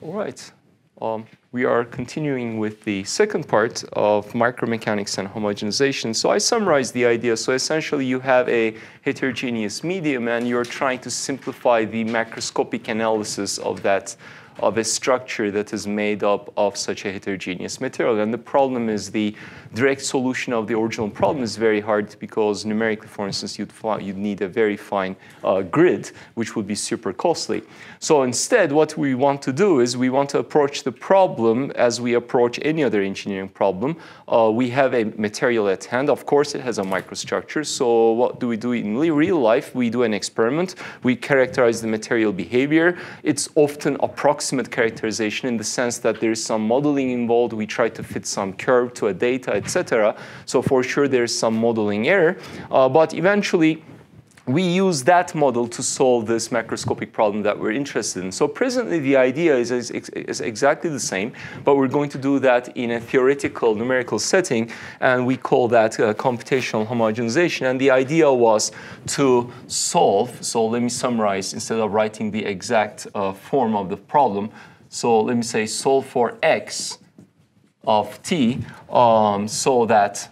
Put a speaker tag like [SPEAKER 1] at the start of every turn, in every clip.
[SPEAKER 1] All right. Um, we are continuing with the second part of micromechanics and homogenization. So I summarized the idea. So essentially, you have a heterogeneous medium, and you're trying to simplify the macroscopic analysis of that of a structure that is made up of such a heterogeneous material. And the problem is the direct solution of the original problem is very hard because numerically, for instance, you'd, you'd need a very fine uh, grid, which would be super costly. So instead, what we want to do is we want to approach the problem as we approach any other engineering problem. Uh, we have a material at hand. Of course, it has a microstructure. So what do we do in real life? We do an experiment. We characterize the material behavior. It's often approximate characterization in the sense that there is some modeling involved. We try to fit some curve to a data etc. So for sure, there's some modeling error. Uh, but eventually, we use that model to solve this macroscopic problem that we're interested in. So presently, the idea is, is, is, exactly the same, but we're going to do that in a theoretical numerical setting, and we call that uh, computational homogenization. And the idea was to solve, so let me summarize instead of writing the exact uh, form of the problem. So let me say solve for x of t um, so that,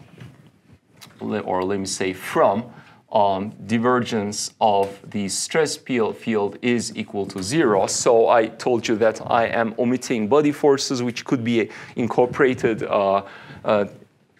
[SPEAKER 1] or let me say from, um, divergence of the stress field is equal to zero. So I told you that I am omitting body forces, which could be incorporated uh, uh,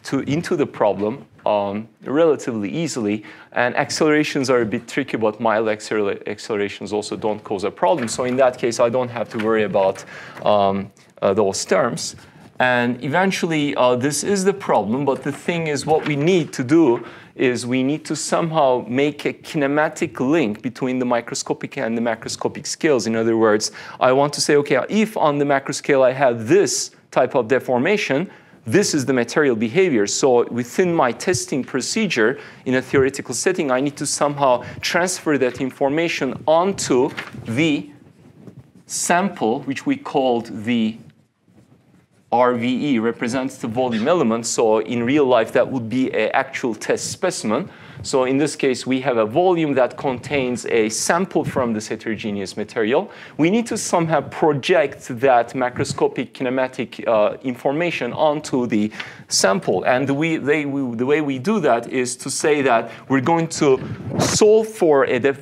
[SPEAKER 1] to, into the problem um, relatively easily. And accelerations are a bit tricky, but mild accelerations also don't cause a problem. So in that case, I don't have to worry about um, uh, those terms. And eventually, uh, this is the problem, but the thing is, what we need to do is we need to somehow make a kinematic link between the microscopic and the macroscopic scales. In other words, I want to say, okay, if on the macro scale I have this type of deformation, this is the material behavior. So within my testing procedure in a theoretical setting, I need to somehow transfer that information onto the sample, which we called the RVE represents the volume element. So in real life, that would be an actual test specimen. So in this case, we have a volume that contains a sample from this heterogeneous material. We need to somehow project that macroscopic kinematic uh, information onto the sample. And way, they, we, the way we do that is to say that we're going to solve for a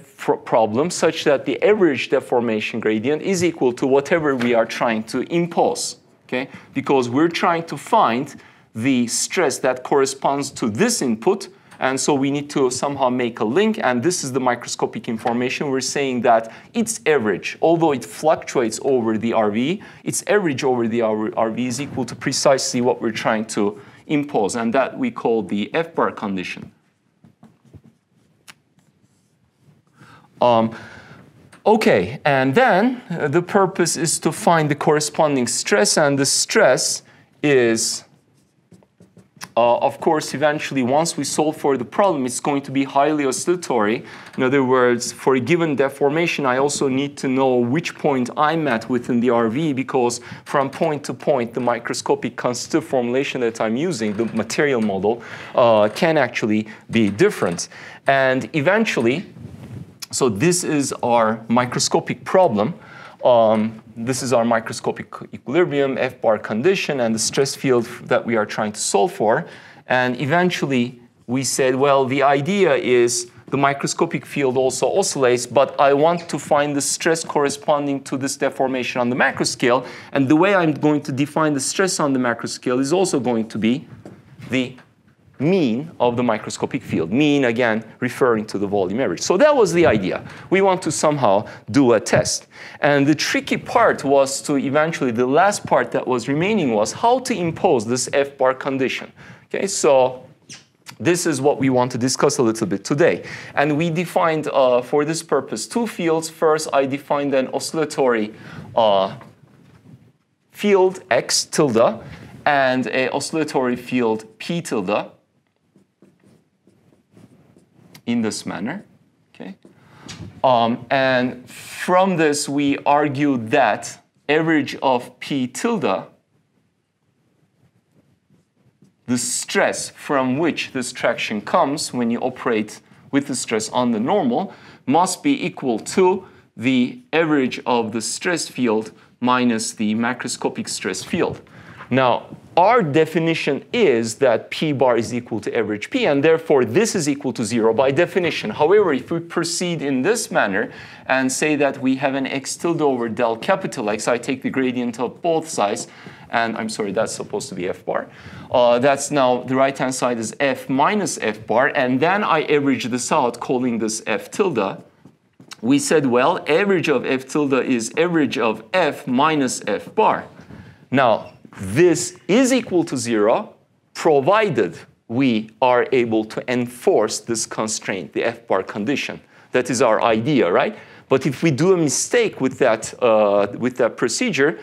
[SPEAKER 1] problem such that the average deformation gradient is equal to whatever we are trying to impose okay? Because we're trying to find the stress that corresponds to this input, and so we need to somehow make a link, and this is the microscopic information. We're saying that its average, although it fluctuates over the RV, its average over the RV is equal to precisely what we're trying to impose, and that we call the F-bar condition. Um, Okay, and then uh, the purpose is to find the corresponding stress, and the stress is, uh, of course, eventually, once we solve for the problem, it's going to be highly oscillatory. In other words, for a given deformation, I also need to know which point I'm at within the RV, because from point to point, the microscopic constitutive formulation that I'm using, the material model, uh, can actually be different. And eventually, so this is our microscopic problem. Um, this is our microscopic equilibrium, F-bar condition, and the stress field that we are trying to solve for. And eventually, we said, well, the idea is the microscopic field also oscillates, but I want to find the stress corresponding to this deformation on the macro scale. And the way I'm going to define the stress on the macro scale is also going to be the mean of the microscopic field. Mean, again, referring to the volume average. So that was the idea. We want to somehow do a test. And the tricky part was to eventually, the last part that was remaining was how to impose this F-bar condition. Okay, so this is what we want to discuss a little bit today. And we defined, uh, for this purpose, two fields. First, I defined an oscillatory uh, field x tilde and a oscillatory field p tilde in this manner. Okay? Um, and from this, we argue that average of P tilde, the stress from which this traction comes when you operate with the stress on the normal, must be equal to the average of the stress field minus the macroscopic stress field. Now, our definition is that P bar is equal to average P, and therefore this is equal to zero by definition. However, if we proceed in this manner and say that we have an x tilde over del capital X, I take the gradient of both sides, and I'm sorry, that's supposed to be f bar. Uh, that's now, the right-hand side is f minus f bar, and then I average this out, calling this f tilde. We said, well, average of f tilde is average of f minus f bar. Now, this is equal to zero, provided we are able to enforce this constraint, the f bar condition. That is our idea, right? But if we do a mistake with that, uh, with that procedure,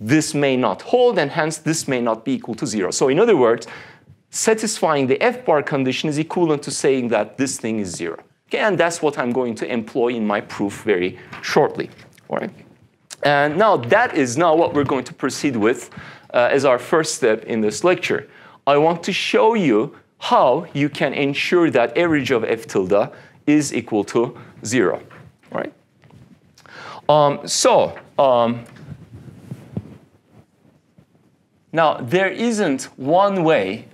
[SPEAKER 1] this may not hold, and hence this may not be equal to zero. So in other words, satisfying the f bar condition is equivalent to saying that this thing is zero. Okay, and that's what I'm going to employ in my proof very shortly. All right. And now that is now what we're going to proceed with uh, as our first step in this lecture. I want to show you how you can ensure that average of f tilde is equal to zero. Right? Um, so um, now there isn't one way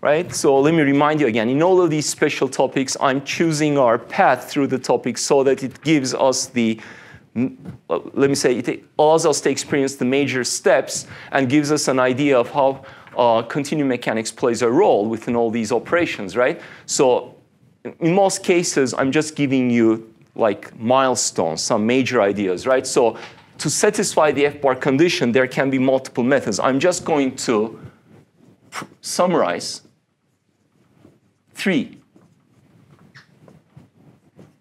[SPEAKER 1] right? So let me remind you again, in all of these special topics, I'm choosing our path through the topic so that it gives us the let me say, it allows us to experience the major steps and gives us an idea of how uh, continuum mechanics plays a role within all these operations, right? So in most cases, I'm just giving you like milestones, some major ideas, right? So to satisfy the F-bar condition, there can be multiple methods. I'm just going to summarize three.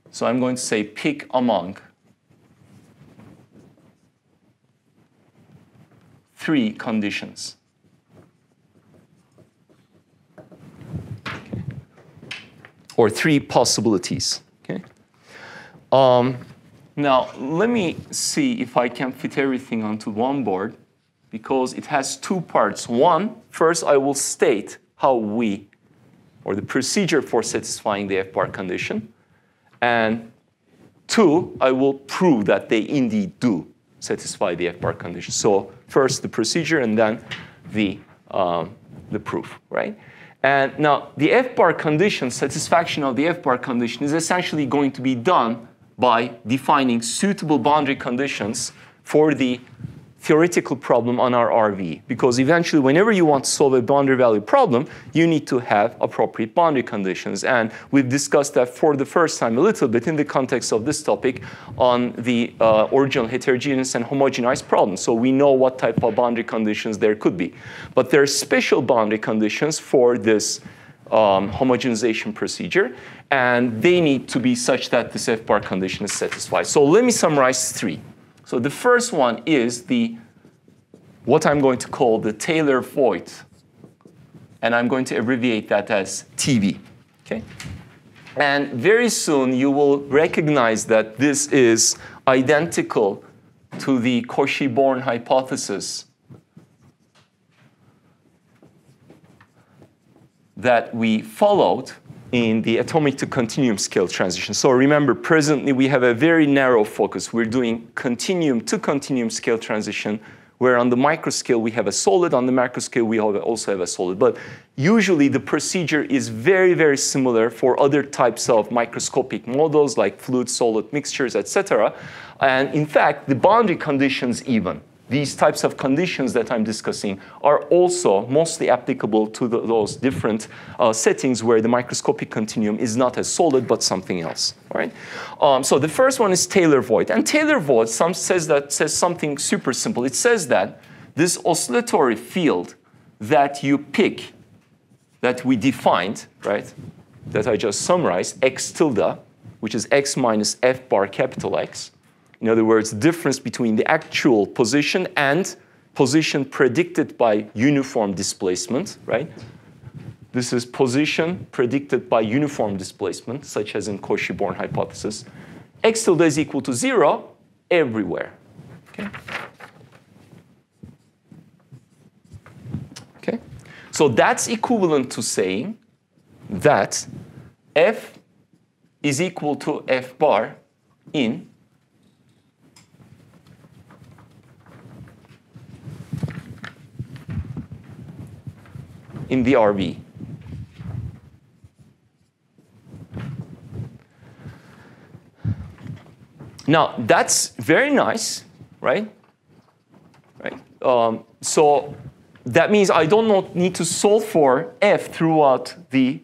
[SPEAKER 1] So I'm going to say pick among three conditions. Or three possibilities. Okay? Um, now, let me see if I can fit everything onto one board because it has two parts. One, first I will state how we, or the procedure for satisfying the F-bar condition. And two, I will prove that they indeed do satisfy the F-bar condition. So first the procedure and then the, um, the proof, right? And now the F-bar condition, satisfaction of the F-bar condition is essentially going to be done by defining suitable boundary conditions for the theoretical problem on our RV. Because eventually, whenever you want to solve a boundary value problem, you need to have appropriate boundary conditions. And we've discussed that for the first time a little bit in the context of this topic on the uh, original heterogeneous and homogenized problem. So we know what type of boundary conditions there could be. But there are special boundary conditions for this um, homogenization procedure, and they need to be such that this F-bar condition is satisfied. So let me summarize three. So the first one is the what I'm going to call the Taylor-Voigt. And I'm going to abbreviate that as TV. Okay? And very soon you will recognize that this is identical to the Cauchy-Born hypothesis that we followed in the atomic to continuum scale transition. So remember, presently we have a very narrow focus. We're doing continuum to continuum scale transition, where on the micro scale we have a solid, on the macro scale we also have a solid. But usually the procedure is very, very similar for other types of microscopic models like fluid solid mixtures, etc. And in fact, the boundary conditions even these types of conditions that I'm discussing are also mostly applicable to the, those different uh, settings where the microscopic continuum is not as solid but something else. Right? Um, so the first one is Taylor-Voigt, and Taylor-Voigt some says that says something super simple. It says that this oscillatory field that you pick, that we defined, right, that I just summarized, x tilde, which is x minus f bar capital X in other words, the difference between the actual position and position predicted by uniform displacement, right? This is position predicted by uniform displacement, such as in Cauchy-Born hypothesis. X tilde is equal to zero everywhere. Okay? Okay? So that's equivalent to saying that F is equal to F bar in in the RV. Now, that's very nice, right? Right. Um, so that means I don't need to solve for f throughout the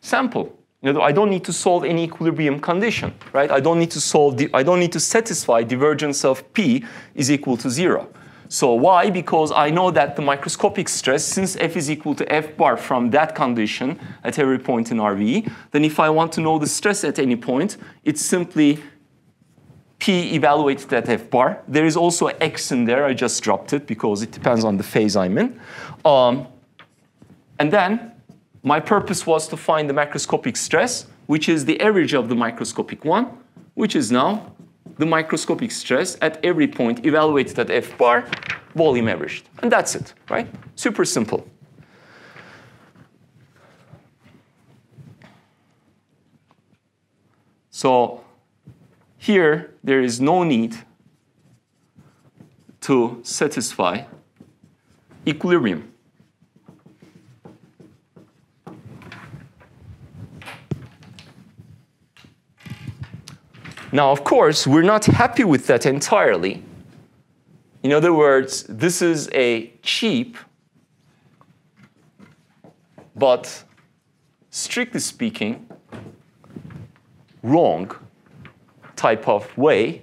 [SPEAKER 1] sample. You know, I don't need to solve any equilibrium condition, right? I don't need to solve, I don't need to satisfy divergence of P is equal to zero. So why? Because I know that the microscopic stress, since F is equal to F bar from that condition at every point in RV, then if I want to know the stress at any point, it's simply P evaluated at F bar. There is also X in there. I just dropped it because it depends on the phase I'm in. Um, and then my purpose was to find the macroscopic stress, which is the average of the microscopic one, which is now the microscopic stress at every point evaluated at F bar, volume averaged. And that's it, right? Super simple. So here, there is no need to satisfy equilibrium. Now, of course, we're not happy with that entirely. In other words, this is a cheap, but strictly speaking, wrong type of way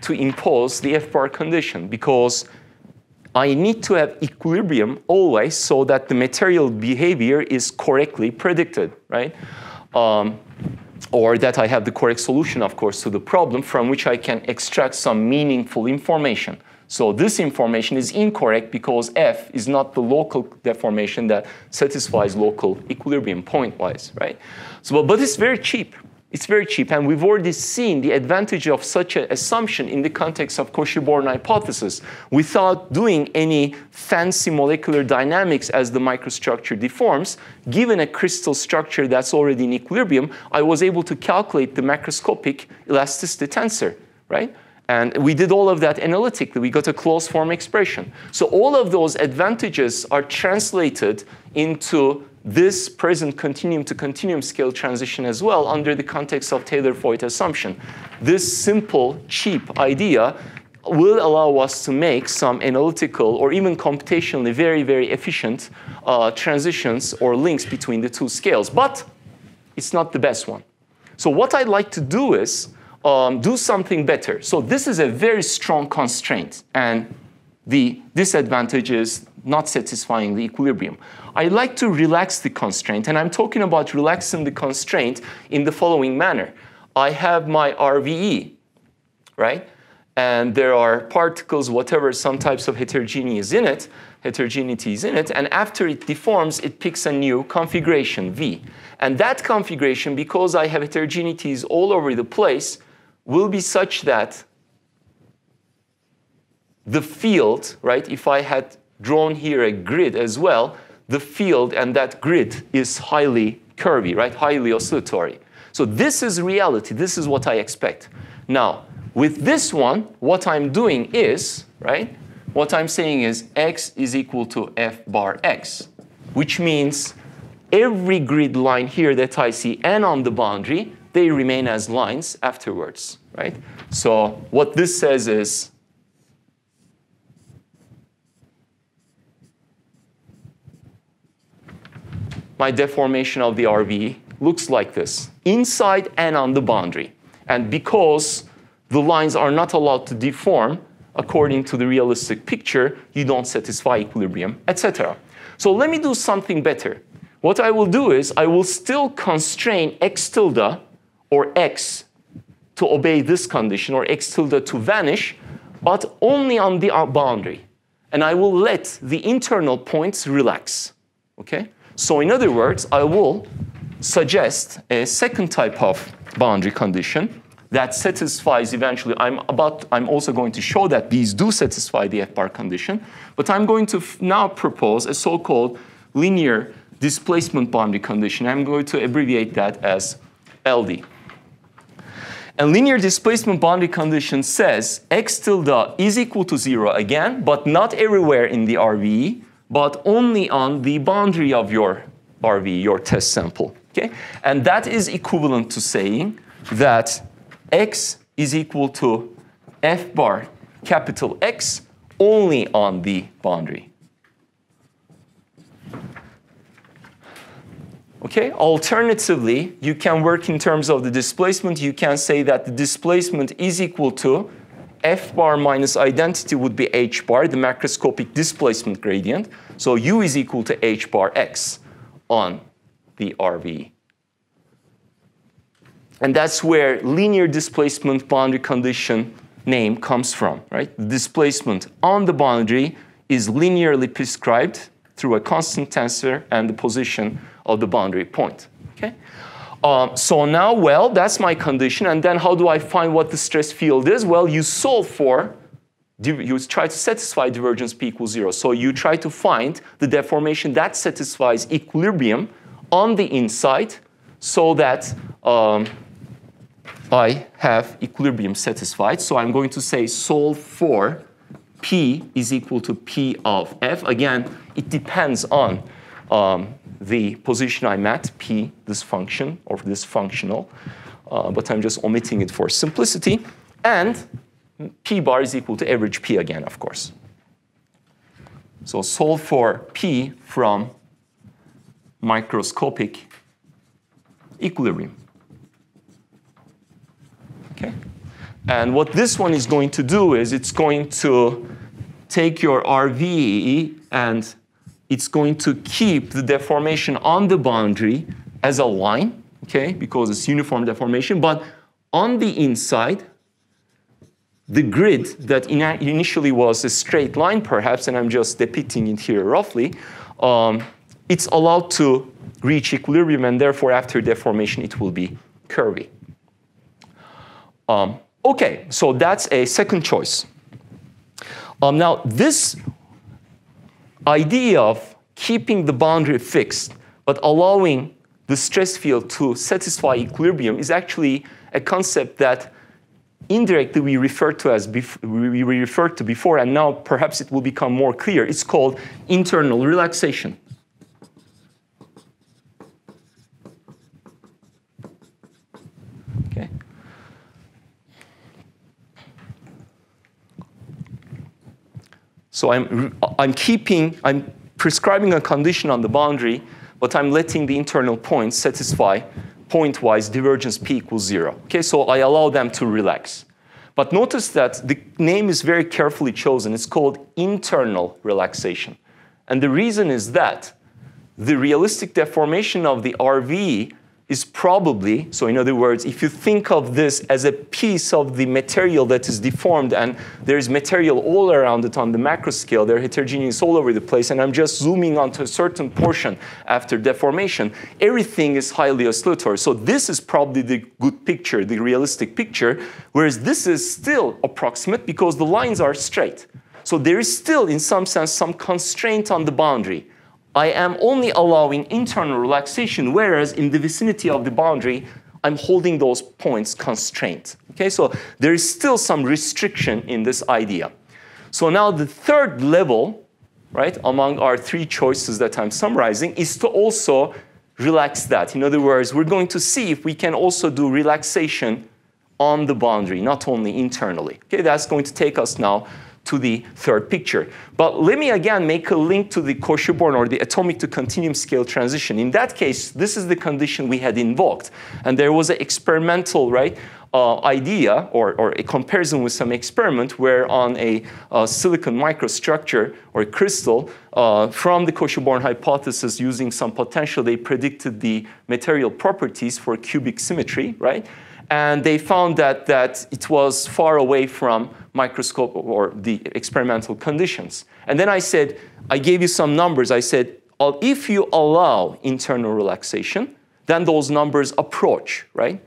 [SPEAKER 1] to impose the F-bar condition because I need to have equilibrium always so that the material behavior is correctly predicted, right? Um, or that I have the correct solution, of course, to the problem from which I can extract some meaningful information. So this information is incorrect because F is not the local deformation that satisfies local equilibrium point-wise, right? So, but, but it's very cheap. It's very cheap, and we've already seen the advantage of such an assumption in the context of Cauchy-Born hypothesis. Without doing any fancy molecular dynamics as the microstructure deforms, given a crystal structure that's already in equilibrium, I was able to calculate the macroscopic elasticity tensor, right? And we did all of that analytically. We got a closed form expression. So all of those advantages are translated into this present continuum to continuum scale transition as well under the context of Taylor-Voigt assumption. This simple, cheap idea will allow us to make some analytical or even computationally very, very efficient uh, transitions or links between the two scales. But it's not the best one. So what I'd like to do is um, do something better. So this is a very strong constraint. And the disadvantage is not satisfying the equilibrium. I like to relax the constraint, and I'm talking about relaxing the constraint in the following manner. I have my RVE, right? And there are particles, whatever, some types of heterogeneity is in it, heterogeneity is in it, and after it deforms, it picks a new configuration, V. And that configuration, because I have heterogeneities all over the place, will be such that the field, right, if I had drawn here a grid as well, the field and that grid is highly curvy, right? Highly oscillatory. So this is reality. This is what I expect. Now, with this one, what I'm doing is, right? What I'm saying is x is equal to f bar x, which means every grid line here that I see and on the boundary, they remain as lines afterwards, right? So what this says is my deformation of the RV looks like this, inside and on the boundary. And because the lines are not allowed to deform according to the realistic picture, you don't satisfy equilibrium, etc. So let me do something better. What I will do is I will still constrain x tilde or x to obey this condition or x tilde to vanish, but only on the boundary. And I will let the internal points relax. Okay? So in other words, I will suggest a second type of boundary condition that satisfies eventually, I'm, about, I'm also going to show that these do satisfy the F-bar condition, but I'm going to now propose a so-called linear displacement boundary condition. I'm going to abbreviate that as LD. A linear displacement boundary condition says x tilde is equal to zero again, but not everywhere in the RVE, but only on the boundary of your RV, your test sample. Okay? And that is equivalent to saying that x is equal to f bar capital X only on the boundary. Okay, alternatively, you can work in terms of the displacement. You can say that the displacement is equal to f bar minus identity would be h bar, the macroscopic displacement gradient. So u is equal to h bar x on the RV. And that's where linear displacement boundary condition name comes from, right? The displacement on the boundary is linearly prescribed through a constant tensor and the position of the boundary point? Um, so now, well, that's my condition, and then how do I find what the stress field is? Well, you solve for, you try to satisfy divergence P equals zero. So you try to find the deformation that satisfies equilibrium on the inside so that um, I have equilibrium satisfied. So I'm going to say solve for P is equal to P of F. Again, it depends on um, the position I'm at, P, this function, or this functional, uh, but I'm just omitting it for simplicity. And P bar is equal to average P again, of course. So solve for P from microscopic equilibrium. Okay? And what this one is going to do is it's going to take your RVE and it's going to keep the deformation on the boundary as a line, okay, because it's uniform deformation, but on the inside, the grid that in initially was a straight line perhaps, and I'm just depicting it here roughly, um, it's allowed to reach equilibrium and therefore after deformation it will be curvy. Um, okay, so that's a second choice. Um, now, this idea of keeping the boundary fixed but allowing the stress field to satisfy equilibrium is actually a concept that indirectly we referred to as we referred to before, and now perhaps it will become more clear. It's called internal relaxation. So I'm, I'm keeping, I'm prescribing a condition on the boundary, but I'm letting the internal points satisfy point-wise divergence p equals zero. Okay, so I allow them to relax. But notice that the name is very carefully chosen. It's called internal relaxation. And the reason is that the realistic deformation of the RV is probably, so in other words, if you think of this as a piece of the material that is deformed and there's material all around it on the macro scale, they're heterogeneous all over the place, and I'm just zooming onto a certain portion after deformation, everything is highly oscillatory. So this is probably the good picture, the realistic picture, whereas this is still approximate because the lines are straight. So there is still, in some sense, some constraint on the boundary. I am only allowing internal relaxation, whereas in the vicinity of the boundary, I'm holding those points constrained. Okay, so there is still some restriction in this idea. So now the third level, right, among our three choices that I'm summarizing is to also relax that. In other words, we're going to see if we can also do relaxation on the boundary, not only internally. Okay, that's going to take us now to the third picture. But let me again make a link to the Cauchy-Born or the atomic to continuum scale transition. In that case, this is the condition we had invoked. And there was an experimental, right, uh, idea or, or, a comparison with some experiment where on a uh, silicon microstructure or crystal uh, from the Cauchy-Born hypothesis using some potential, they predicted the material properties for cubic symmetry, right? And they found that, that it was far away from microscope or the experimental conditions. And then I said, I gave you some numbers. I said, if you allow internal relaxation, then those numbers approach, right,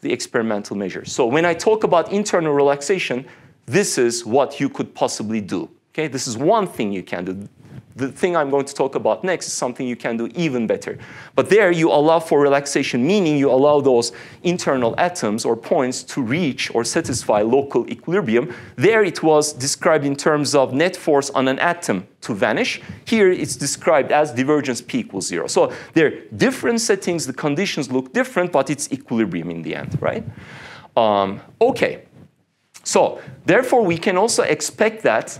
[SPEAKER 1] the experimental measures. So when I talk about internal relaxation, this is what you could possibly do. Okay, this is one thing you can do. The thing I'm going to talk about next is something you can do even better. But there you allow for relaxation, meaning you allow those internal atoms or points to reach or satisfy local equilibrium. There it was described in terms of net force on an atom to vanish. Here it's described as divergence P equals zero. So there are different settings, the conditions look different, but it's equilibrium in the end, right? Um, okay, so therefore we can also expect that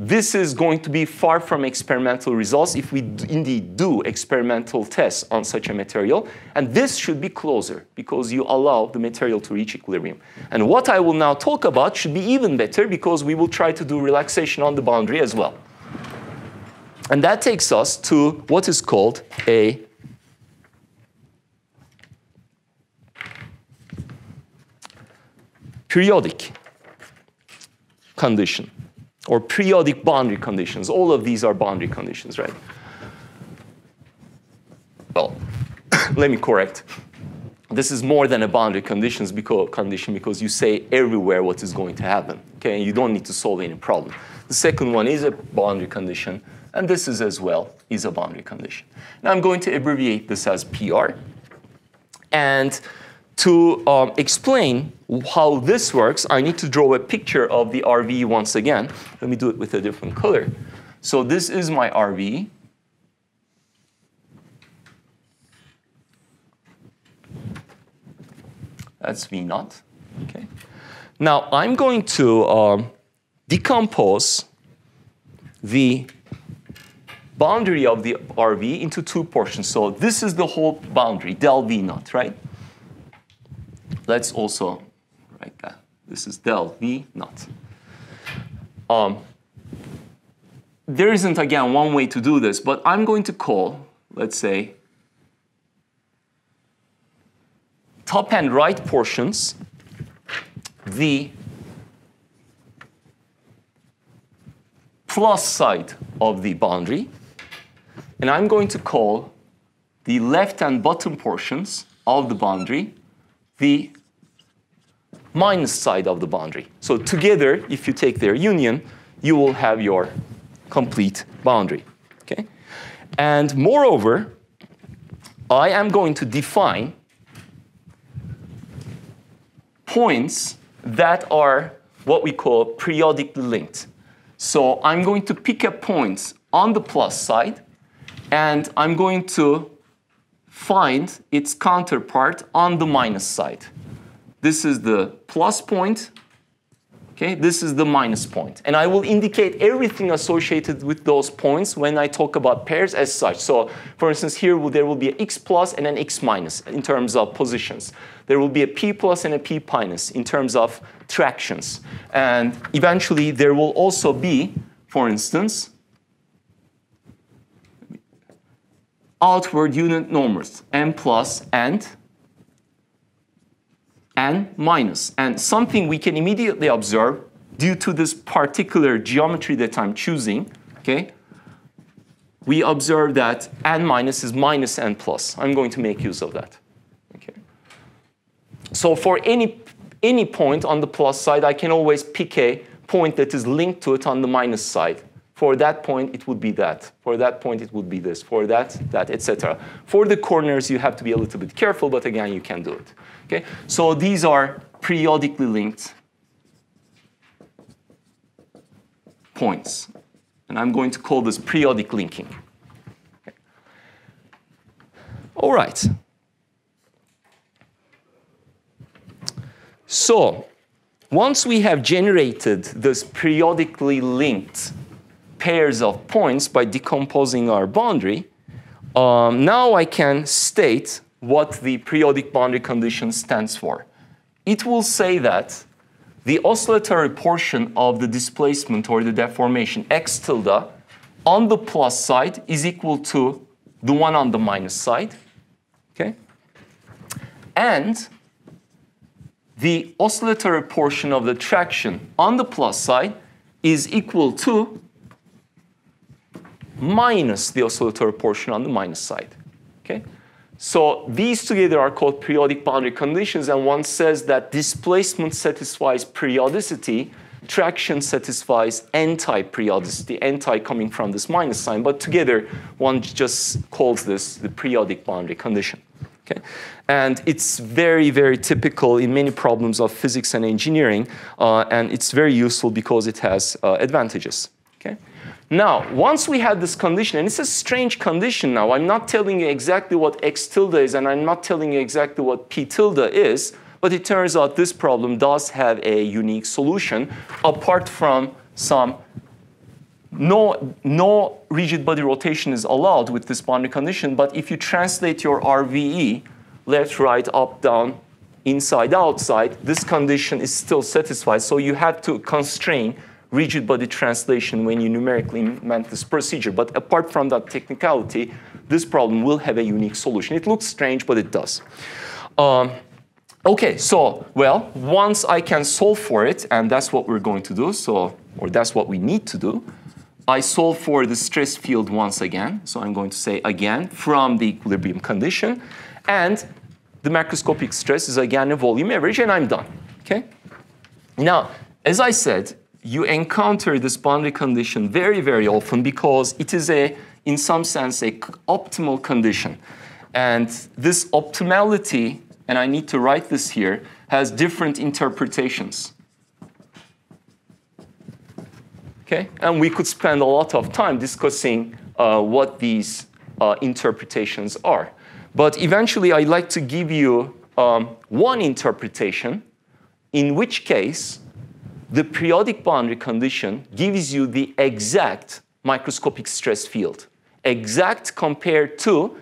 [SPEAKER 1] this is going to be far from experimental results if we indeed do experimental tests on such a material. And this should be closer because you allow the material to reach equilibrium. And what I will now talk about should be even better because we will try to do relaxation on the boundary as well. And that takes us to what is called a periodic condition or periodic boundary conditions. All of these are boundary conditions, right? Well, let me correct. This is more than a boundary conditions because, condition because you say everywhere what is going to happen. Okay, and you don't need to solve any problem. The second one is a boundary condition, and this is as well is a boundary condition. Now I'm going to abbreviate this as PR. And to um, explain how this works, I need to draw a picture of the RV once again. Let me do it with a different color. So this is my RV. That's V naught. Okay. Now I'm going to um, decompose the boundary of the RV into two portions. So this is the whole boundary, del V naught, right? let's also write that. This is del V naught. Um, there isn't, again, one way to do this, but I'm going to call, let's say, top and right portions the plus side of the boundary. And I'm going to call the left and bottom portions of the boundary the minus side of the boundary. So together, if you take their union, you will have your complete boundary. Okay? And moreover, I am going to define points that are what we call periodically linked. So I'm going to pick a point on the plus side, and I'm going to find its counterpart on the minus side. This is the plus point. Okay, this is the minus point. And I will indicate everything associated with those points when I talk about pairs as such. So for instance, here there will be an x plus and an x minus in terms of positions. There will be a p plus and a p minus in terms of tractions. And eventually there will also be, for instance, outward unit normals, n plus and n minus. And something we can immediately observe due to this particular geometry that I'm choosing, okay, we observe that n minus is minus n plus. I'm going to make use of that. Okay. So for any, any point on the plus side, I can always pick a point that is linked to it on the minus side. For that point, it would be that. For that point, it would be this. For that, that, etc. For the corners, you have to be a little bit careful, but again, you can do it. Okay? So these are periodically linked points. And I'm going to call this periodic linking. Okay. All right. So once we have generated this periodically linked pairs of points by decomposing our boundary, um, now I can state what the periodic boundary condition stands for. It will say that the oscillatory portion of the displacement or the deformation x tilde on the plus side is equal to the one on the minus side. Okay? And the oscillatory portion of the traction on the plus side is equal to minus the oscillatory portion on the minus side. Okay? So these together are called periodic boundary conditions, and one says that displacement satisfies periodicity traction satisfies anti-periodicity, anti coming from this minus sign, but together one just calls this the periodic boundary condition. Okay? And it's very, very typical in many problems of physics and engineering, uh, and it's very useful because it has uh, advantages. Okay? Now, once we have this condition, and it's a strange condition now, I'm not telling you exactly what x tilde is, and I'm not telling you exactly what p tilde is, but it turns out this problem does have a unique solution apart from some no, no rigid body rotation is allowed with this boundary condition, but if you translate your RVE left, right, up, down, inside, outside, this condition is still satisfied. So you have to constrain rigid body translation when you numerically implement this procedure. But apart from that technicality, this problem will have a unique solution. It looks strange, but it does. Um, okay, so, well, once I can solve for it, and that's what we're going to do, so, or that's what we need to do, I solve for the stress field once again. So I'm going to say again from the equilibrium condition. And the macroscopic stress is again a volume average, and I'm done. Okay? Now, as I said, you encounter this boundary condition very, very often because it is a, in some sense, a optimal condition. And this optimality, and I need to write this here, has different interpretations. Okay? And we could spend a lot of time discussing uh, what these uh, interpretations are. But eventually, I'd like to give you um, one interpretation, in which case the periodic boundary condition gives you the exact microscopic stress field, exact compared to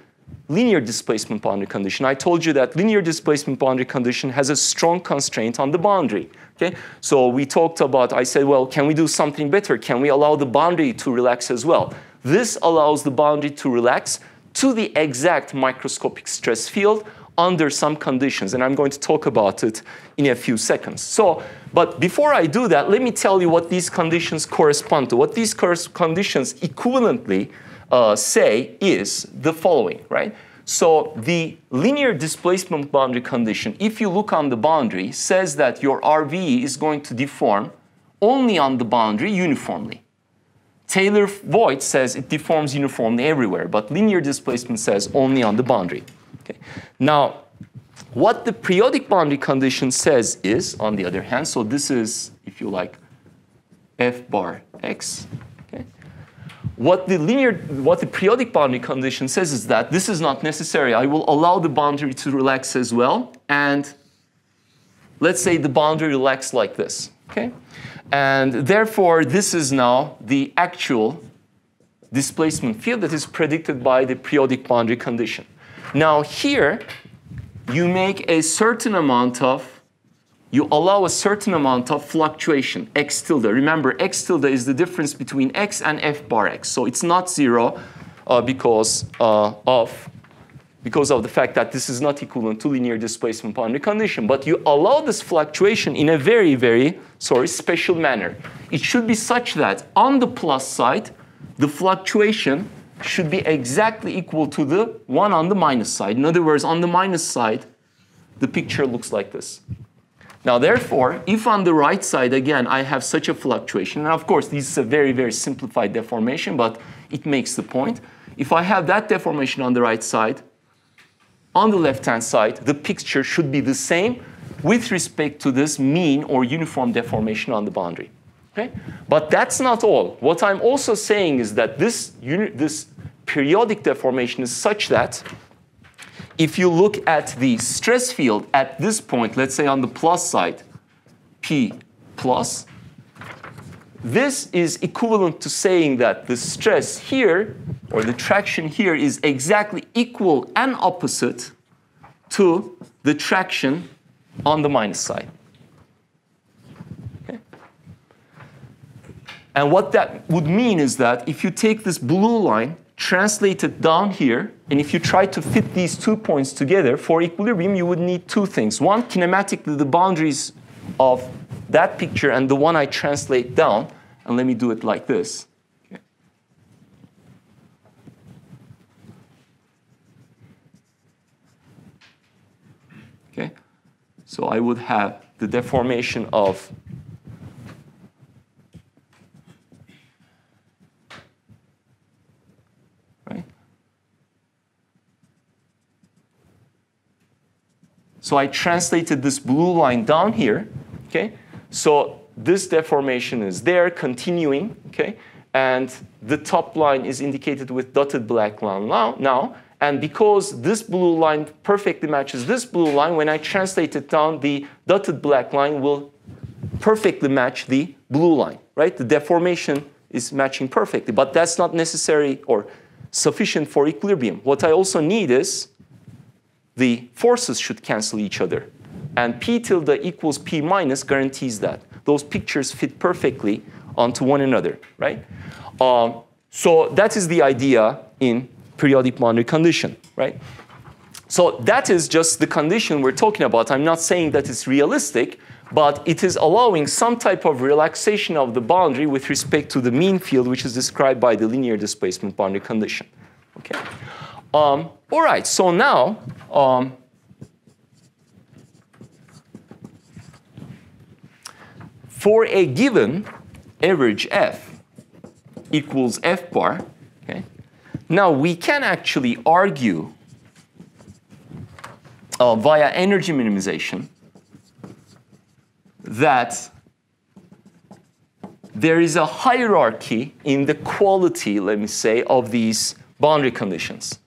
[SPEAKER 1] linear displacement boundary condition. I told you that linear displacement boundary condition has a strong constraint on the boundary. Okay? So we talked about, I said, well, can we do something better? Can we allow the boundary to relax as well? This allows the boundary to relax to the exact microscopic stress field under some conditions, and I'm going to talk about it in a few seconds. So, but before I do that, let me tell you what these conditions correspond to. What these conditions equivalently uh, say is the following, right? So the linear displacement boundary condition, if you look on the boundary, says that your RV is going to deform only on the boundary uniformly. Taylor-Voigt says it deforms uniformly everywhere, but linear displacement says only on the boundary. Okay. Now, what the periodic boundary condition says is, on the other hand, so this is, if you like, f bar x, what the linear, what the periodic boundary condition says is that this is not necessary. I will allow the boundary to relax as well. And let's say the boundary relaxes like this, okay? And therefore, this is now the actual displacement field that is predicted by the periodic boundary condition. Now here, you make a certain amount of you allow a certain amount of fluctuation, x tilde. Remember, x tilde is the difference between x and f bar x. So it's not zero uh, because uh, of because of the fact that this is not equivalent to linear displacement boundary condition. But you allow this fluctuation in a very, very, sorry, special manner. It should be such that on the plus side, the fluctuation should be exactly equal to the one on the minus side. In other words, on the minus side, the picture looks like this. Now, therefore, if on the right side, again, I have such a fluctuation, and of course, this is a very, very simplified deformation, but it makes the point. If I have that deformation on the right side, on the left-hand side, the picture should be the same with respect to this mean or uniform deformation on the boundary. Okay? But that's not all. What I'm also saying is that this, this periodic deformation is such that if you look at the stress field at this point, let's say on the plus side, P plus, this is equivalent to saying that the stress here, or the traction here, is exactly equal and opposite to the traction on the minus side. And what that would mean is that if you take this blue line translate it down here, and if you try to fit these two points together, for equilibrium, you would need two things. One, kinematically, the boundaries of that picture and the one I translate down, and let me do it like this. Okay. okay. So I would have the deformation of So I translated this blue line down here, okay? So this deformation is there, continuing, okay? And the top line is indicated with dotted black line now, now. And because this blue line perfectly matches this blue line, when I translate it down, the dotted black line will perfectly match the blue line, right? The deformation is matching perfectly, but that's not necessary or sufficient for equilibrium. What I also need is the forces should cancel each other. And P tilde equals P minus guarantees that. Those pictures fit perfectly onto one another, right? Um, so that is the idea in periodic boundary condition, right? So that is just the condition we're talking about. I'm not saying that it's realistic, but it is allowing some type of relaxation of the boundary with respect to the mean field, which is described by the linear displacement boundary condition. Okay. Um, all right. So now. Um, for a given average f equals f bar, okay, now we can actually argue uh, via energy minimization that there is a hierarchy in the quality, let me say, of these boundary conditions.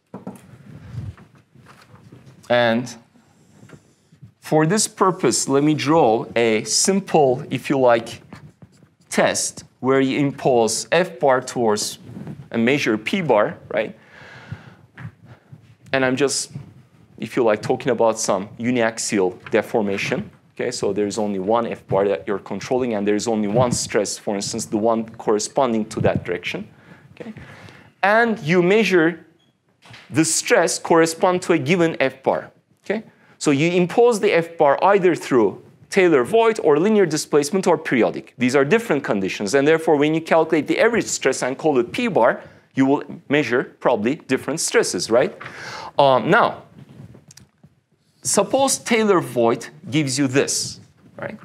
[SPEAKER 1] And for this purpose, let me draw a simple, if you like, test where you impose F bar towards a measure P bar, right? And I'm just, if you like, talking about some uniaxial deformation. Okay, so there's only one F bar that you're controlling, and there's only one stress, for instance, the one corresponding to that direction. Okay, and you measure the stress correspond to a given F bar. Okay, so you impose the F bar either through Taylor-Voigt or linear displacement or periodic. These are different conditions, and therefore when you calculate the average stress and call it P bar, you will measure probably different stresses, right? Um, now, suppose Taylor-Voigt gives you this, right?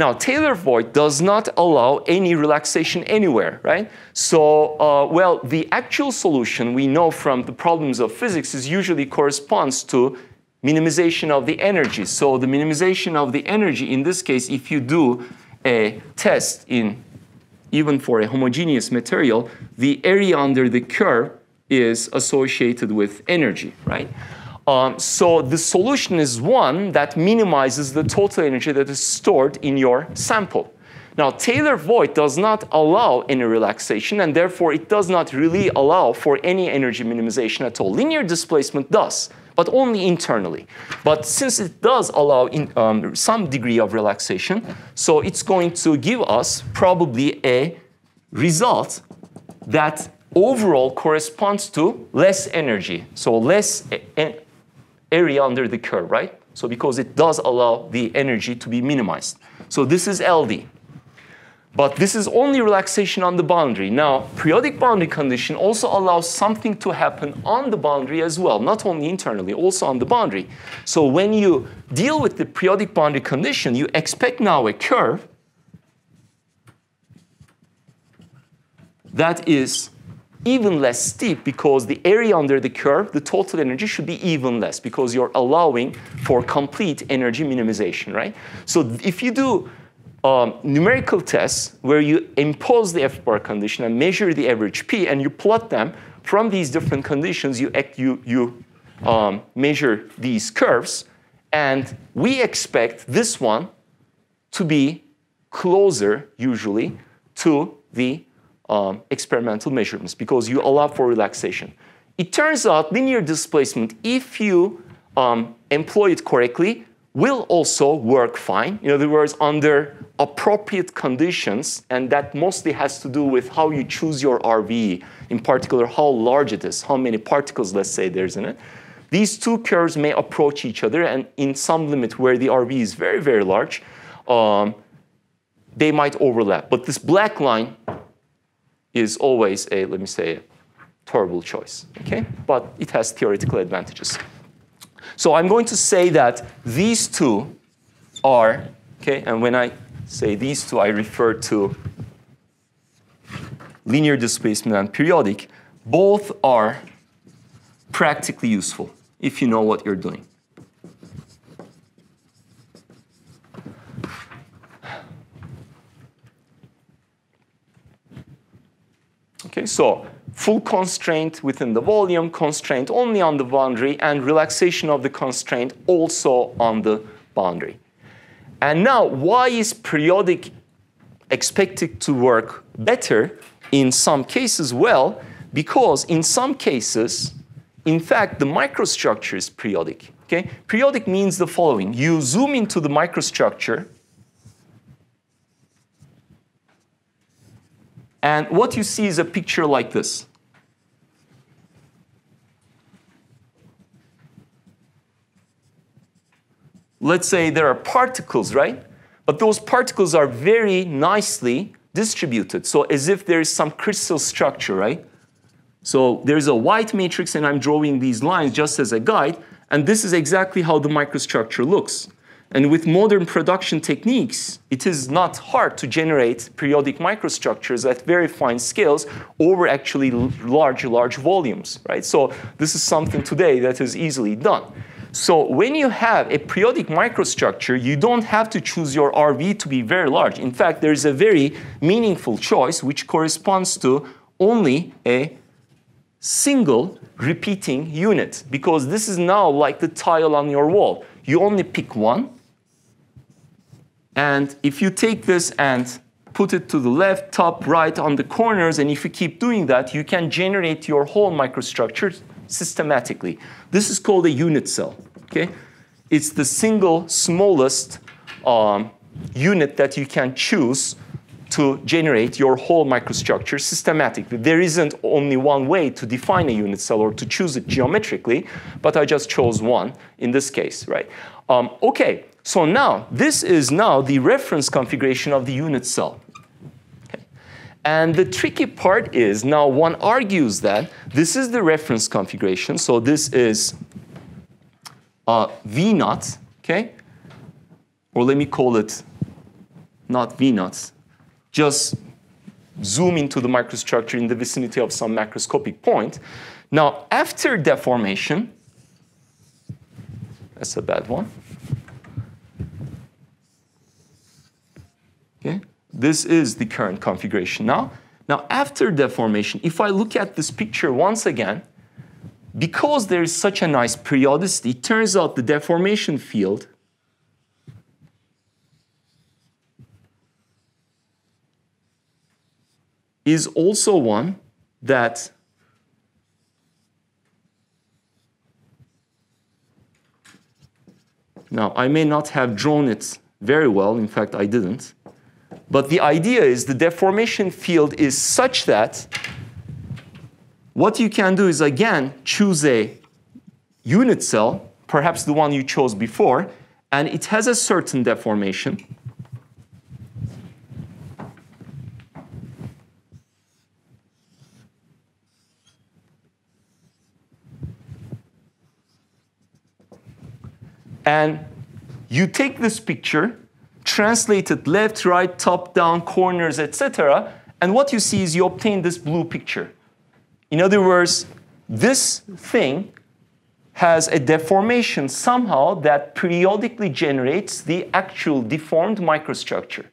[SPEAKER 1] Now, Taylor-Voigt does not allow any relaxation anywhere, right? So, uh, well, the actual solution we know from the problems of physics is usually corresponds to minimization of the energy. So the minimization of the energy, in this case, if you do a test in even for a homogeneous material, the area under the curve is associated with energy, right? Um, so the solution is one that minimizes the total energy that is stored in your sample. Now, Taylor-Voigt does not allow any relaxation, and therefore it does not really allow for any energy minimization at all. Linear displacement does, but only internally. But since it does allow in, um, some degree of relaxation, so it's going to give us probably a result that overall corresponds to less energy, so less area under the curve, right? So because it does allow the energy to be minimized. So this is LD. But this is only relaxation on the boundary. Now, periodic boundary condition also allows something to happen on the boundary as well, not only internally, also on the boundary. So when you deal with the periodic boundary condition, you expect now a curve that is even less steep because the area under the curve, the total energy should be even less because you're allowing for complete energy minimization, right? So if you do um, numerical tests where you impose the F bar condition and measure the average P and you plot them from these different conditions, you, you, you um, measure these curves and we expect this one to be closer usually to the um, experimental measurements because you allow for relaxation. It turns out linear displacement, if you um, employ it correctly, will also work fine. In other words, under appropriate conditions, and that mostly has to do with how you choose your RV, in particular, how large it is, how many particles, let's say, there's in it. These two curves may approach each other, and in some limit where the RV is very, very large, um, they might overlap. But this black line is always a, let me say, a terrible choice, okay? But it has theoretical advantages. So I'm going to say that these two are, okay, and when I say these two, I refer to linear displacement and periodic. Both are practically useful if you know what you're doing. Okay, so full constraint within the volume, constraint only on the boundary, and relaxation of the constraint also on the boundary. And now, why is periodic expected to work better in some cases? Well, because in some cases, in fact, the microstructure is periodic. Okay? Periodic means the following. You zoom into the microstructure, and what you see is a picture like this. Let's say there are particles, right? But those particles are very nicely distributed. So as if there is some crystal structure, right? So there's a white matrix and I'm drawing these lines just as a guide. And this is exactly how the microstructure looks. And with modern production techniques, it is not hard to generate periodic microstructures at very fine scales over actually large, large volumes, right? So this is something today that is easily done. So when you have a periodic microstructure, you don't have to choose your RV to be very large. In fact, there is a very meaningful choice which corresponds to only a single repeating unit because this is now like the tile on your wall. You only pick one. And if you take this and put it to the left, top, right, on the corners, and if you keep doing that, you can generate your whole microstructure systematically. This is called a unit cell. Okay? It's the single smallest um, unit that you can choose to generate your whole microstructure systematically. There isn't only one way to define a unit cell or to choose it geometrically, but I just chose one in this case, right? Um, okay, so now this is now the reference configuration of the unit cell. And the tricky part is now one argues that this is the reference configuration, so this is uh, V naught, okay? Or let me call it not V naught, just zoom into the microstructure in the vicinity of some macroscopic point. Now, after deformation, that's a bad one. Okay, this is the current configuration now. Now, after deformation, if I look at this picture once again, because there is such a nice periodicity, it turns out the deformation field is also one that Now, I may not have drawn it very well. In fact, I didn't. But the idea is the deformation field is such that what you can do is, again, choose a unit cell, perhaps the one you chose before, and it has a certain deformation. And you take this picture, translate it left, right, top, down, corners, etc., and what you see is you obtain this blue picture. In other words, this thing has a deformation somehow that periodically generates the actual deformed microstructure.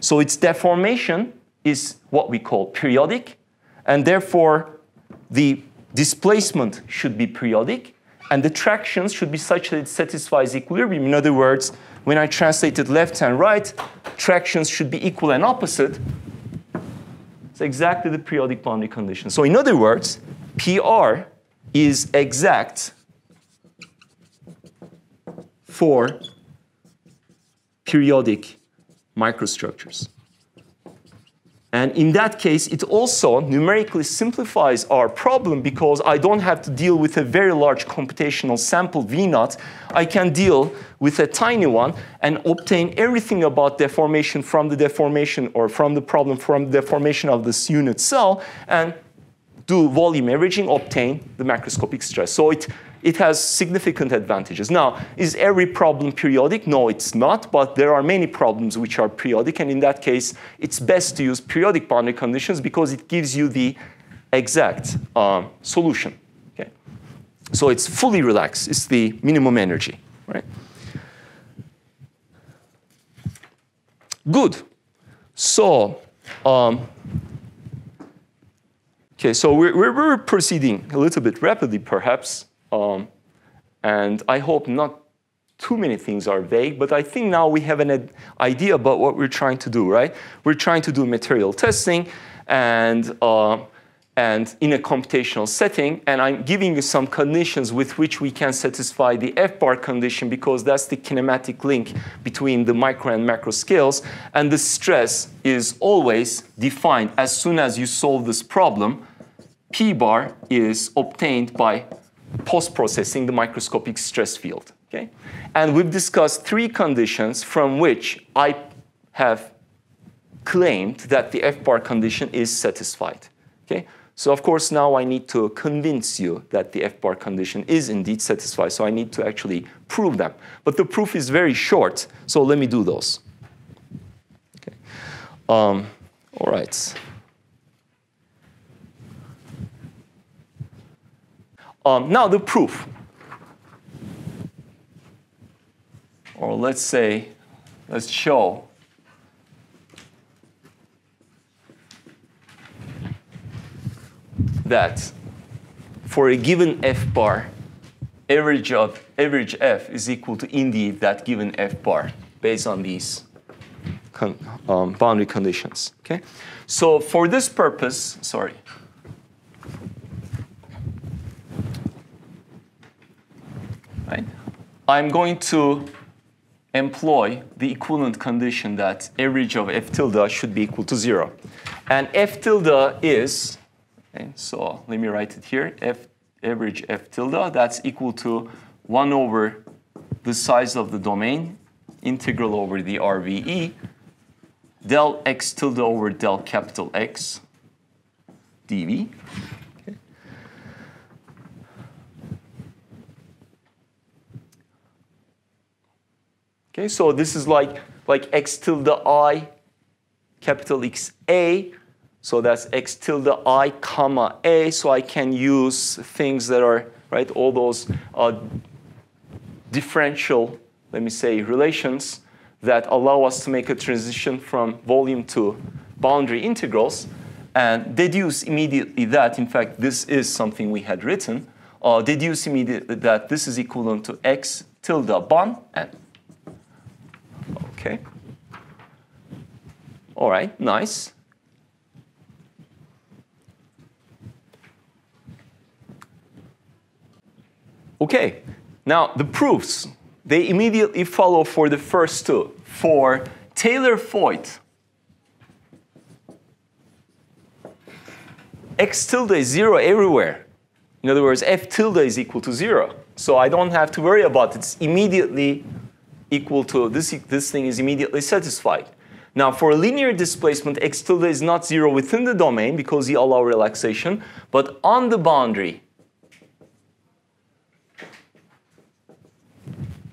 [SPEAKER 1] So its deformation is what we call periodic, and therefore the displacement should be periodic, and the tractions should be such that it satisfies equilibrium. In other words, when I translate it left and right, tractions should be equal and opposite. It's exactly the periodic boundary condition. So in other words, PR is exact for periodic microstructures. And in that case, it also numerically simplifies our problem because I don't have to deal with a very large computational sample V naught. I can deal with a tiny one and obtain everything about deformation from the deformation or from the problem from the deformation of this unit cell and do volume averaging, obtain the macroscopic stress. So it it has significant advantages. Now, is every problem periodic? No, it's not, but there are many problems which are periodic, and in that case, it's best to use periodic boundary conditions because it gives you the exact uh, solution. Okay? So it's fully relaxed. It's the minimum energy, right? Good. So um, Okay, so we're, we're proceeding a little bit rapidly, perhaps, um, and I hope not too many things are vague, but I think now we have an idea about what we're trying to do, right? We're trying to do material testing, and uh, and in a computational setting, and I'm giving you some conditions with which we can satisfy the F-bar condition because that's the kinematic link between the micro and macro scales, and the stress is always defined as soon as you solve this problem. P-bar is obtained by post-processing the microscopic stress field, okay? And we've discussed three conditions from which I have claimed that the F-bar condition is satisfied, okay? So of course, now I need to convince you that the F-bar condition is indeed satisfied. So I need to actually prove them. But the proof is very short, so let me do those. Okay. Um, all right. Um, now the proof. Or let's say, let's show that for a given f bar, average of average f is equal to indeed that given f bar based on these con um, boundary conditions. Okay, so for this purpose, sorry. I'm going to employ the equivalent condition that average of f tilde should be equal to zero, and f tilde is Okay, so let me write it here. F average F tilde, that's equal to 1 over the size of the domain, integral over the RVE, del x tilde over del capital X dV. Okay. so this is like, like x tilde i capital X A so that's x tilde i comma a. So I can use things that are, right, all those uh, differential, let me say, relations that allow us to make a transition from volume to boundary integrals and deduce immediately that, in fact, this is something we had written, uh, deduce immediately that this is equivalent to x tilde bon n. Okay. All right, nice. Okay, now the proofs, they immediately follow for the first two. For Taylor-Voigt, x tilde is zero everywhere. In other words, f tilde is equal to zero. So I don't have to worry about it. It's immediately equal to, this, this thing is immediately satisfied. Now for a linear displacement, x tilde is not zero within the domain because you allow relaxation, but on the boundary,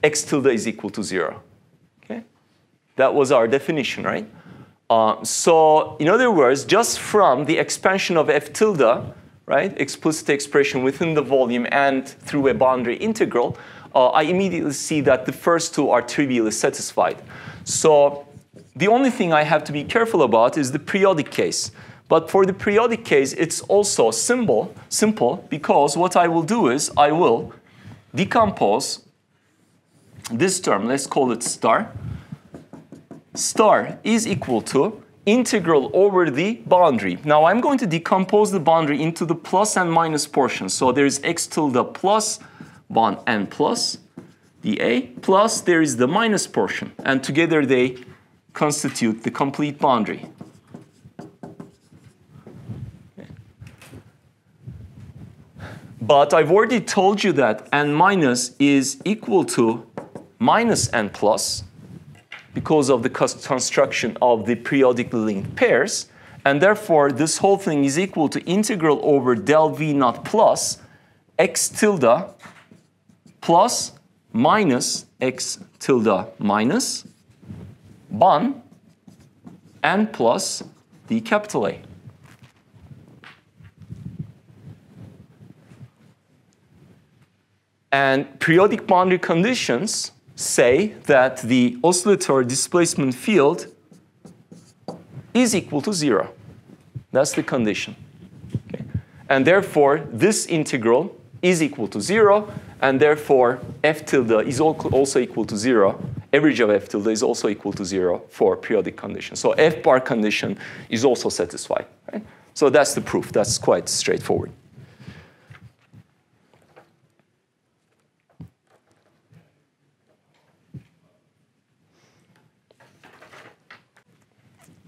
[SPEAKER 1] x tilde is equal to zero. Okay? That was our definition, right? Uh, so in other words, just from the expansion of f tilde, right, explicit expression within the volume and through a boundary integral, uh, I immediately see that the first two are trivially satisfied. So the only thing I have to be careful about is the periodic case. But for the periodic case, it's also simple, simple because what I will do is I will decompose this term, let's call it star, star is equal to integral over the boundary. Now I'm going to decompose the boundary into the plus and minus portions. So there is x tilde plus bond n plus dA plus there is the minus portion. And together they constitute the complete boundary. But I've already told you that n minus is equal to minus n plus because of the construction of the periodically linked pairs. And therefore, this whole thing is equal to integral over del v naught plus x tilde plus minus x tilde minus bon n plus d capital A. And periodic boundary conditions say that the oscillatory displacement field is equal to zero. That's the condition. Okay. And therefore, this integral is equal to 0, and therefore f tilde is also equal to 0. Average of f tilde is also equal to 0 for periodic condition. So f bar condition is also satisfied. Right? So that's the proof. That's quite straightforward.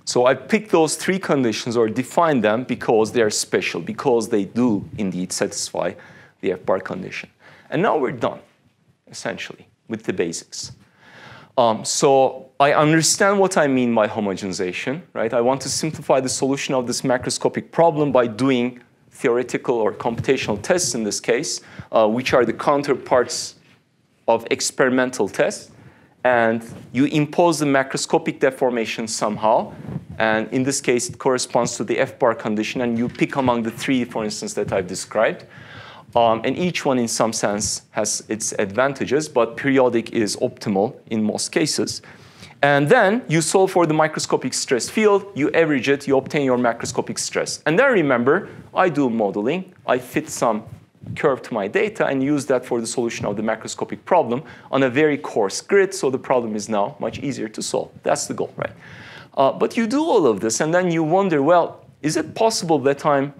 [SPEAKER 1] So I picked those three conditions or defined them because they are special, because they do indeed satisfy the F-bar condition. And now we're done, essentially, with the basics. Um, so I understand what I mean by homogenization, right? I want to simplify the solution of this macroscopic problem by doing theoretical or computational tests in this case, uh, which are the counterparts of experimental tests. And you impose the macroscopic deformation somehow. And in this case, it corresponds to the F-bar condition. And you pick among the three, for instance, that I've described. Um, and each one, in some sense, has its advantages, but periodic is optimal in most cases. And then you solve for the microscopic stress field, you average it, you obtain your macroscopic stress. And then remember, I do modeling, I fit some curve to my data and use that for the solution of the macroscopic problem on a very coarse grid, so the problem is now much easier to solve. That's the goal, right? Uh, but you do all of this, and then you wonder, well, is it possible that I'm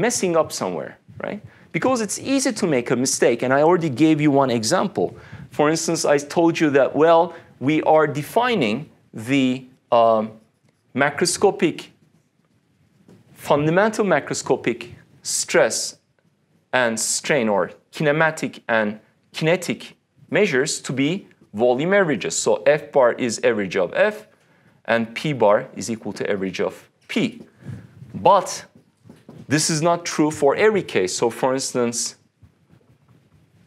[SPEAKER 1] messing up somewhere, right? Because it's easy to make a mistake, and I already gave you one example. For instance, I told you that, well, we are defining the um, macroscopic, fundamental macroscopic stress and strain, or kinematic and kinetic measures to be volume averages. So F bar is average of F, and P bar is equal to average of P. But this is not true for every case. So for instance,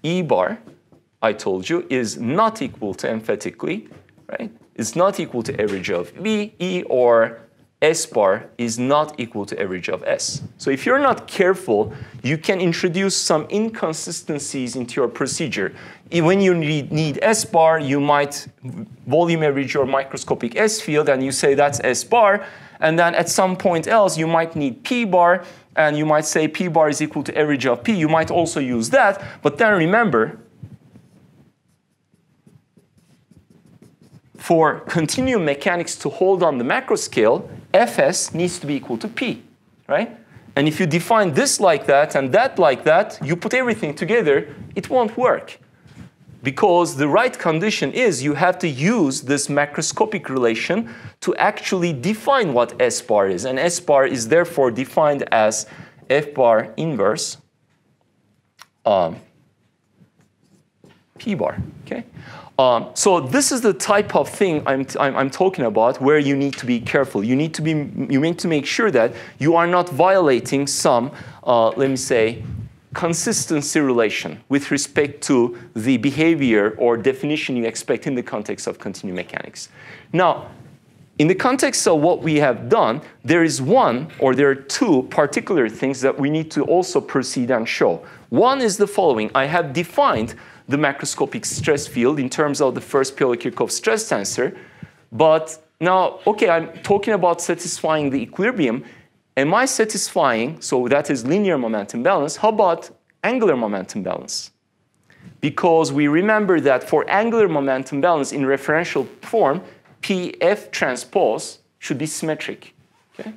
[SPEAKER 1] E bar, I told you, is not equal to emphatically, right? It's not equal to average of B, E, or S bar is not equal to average of S. So if you're not careful, you can introduce some inconsistencies into your procedure. When you need, need S bar, you might volume average your microscopic S field and you say that's S bar. And then at some point else, you might need P bar and you might say P bar is equal to average of P. You might also use that, but then remember, for continuum mechanics to hold on the macro scale, Fs needs to be equal to P, right? And if you define this like that and that like that, you put everything together, it won't work. Because the right condition is you have to use this macroscopic relation to actually define what S bar is. And S bar is therefore defined as F bar inverse um, P bar, okay? Um, so this is the type of thing I'm, I'm, I'm, talking about where you need to be careful. You need to, be, you need to make sure that you are not violating some, uh, let me say, consistency relation with respect to the behavior or definition you expect in the context of continuum mechanics. Now, in the context of what we have done, there is one or there are two particular things that we need to also proceed and show. One is the following. I have defined the macroscopic stress field in terms of the first Piola-Kirchhoff stress tensor, but now, okay, I'm talking about satisfying the equilibrium. Am I satisfying, so that is linear momentum balance, how about angular momentum balance? Because we remember that for angular momentum balance in referential form, PF transpose should be symmetric. Okay?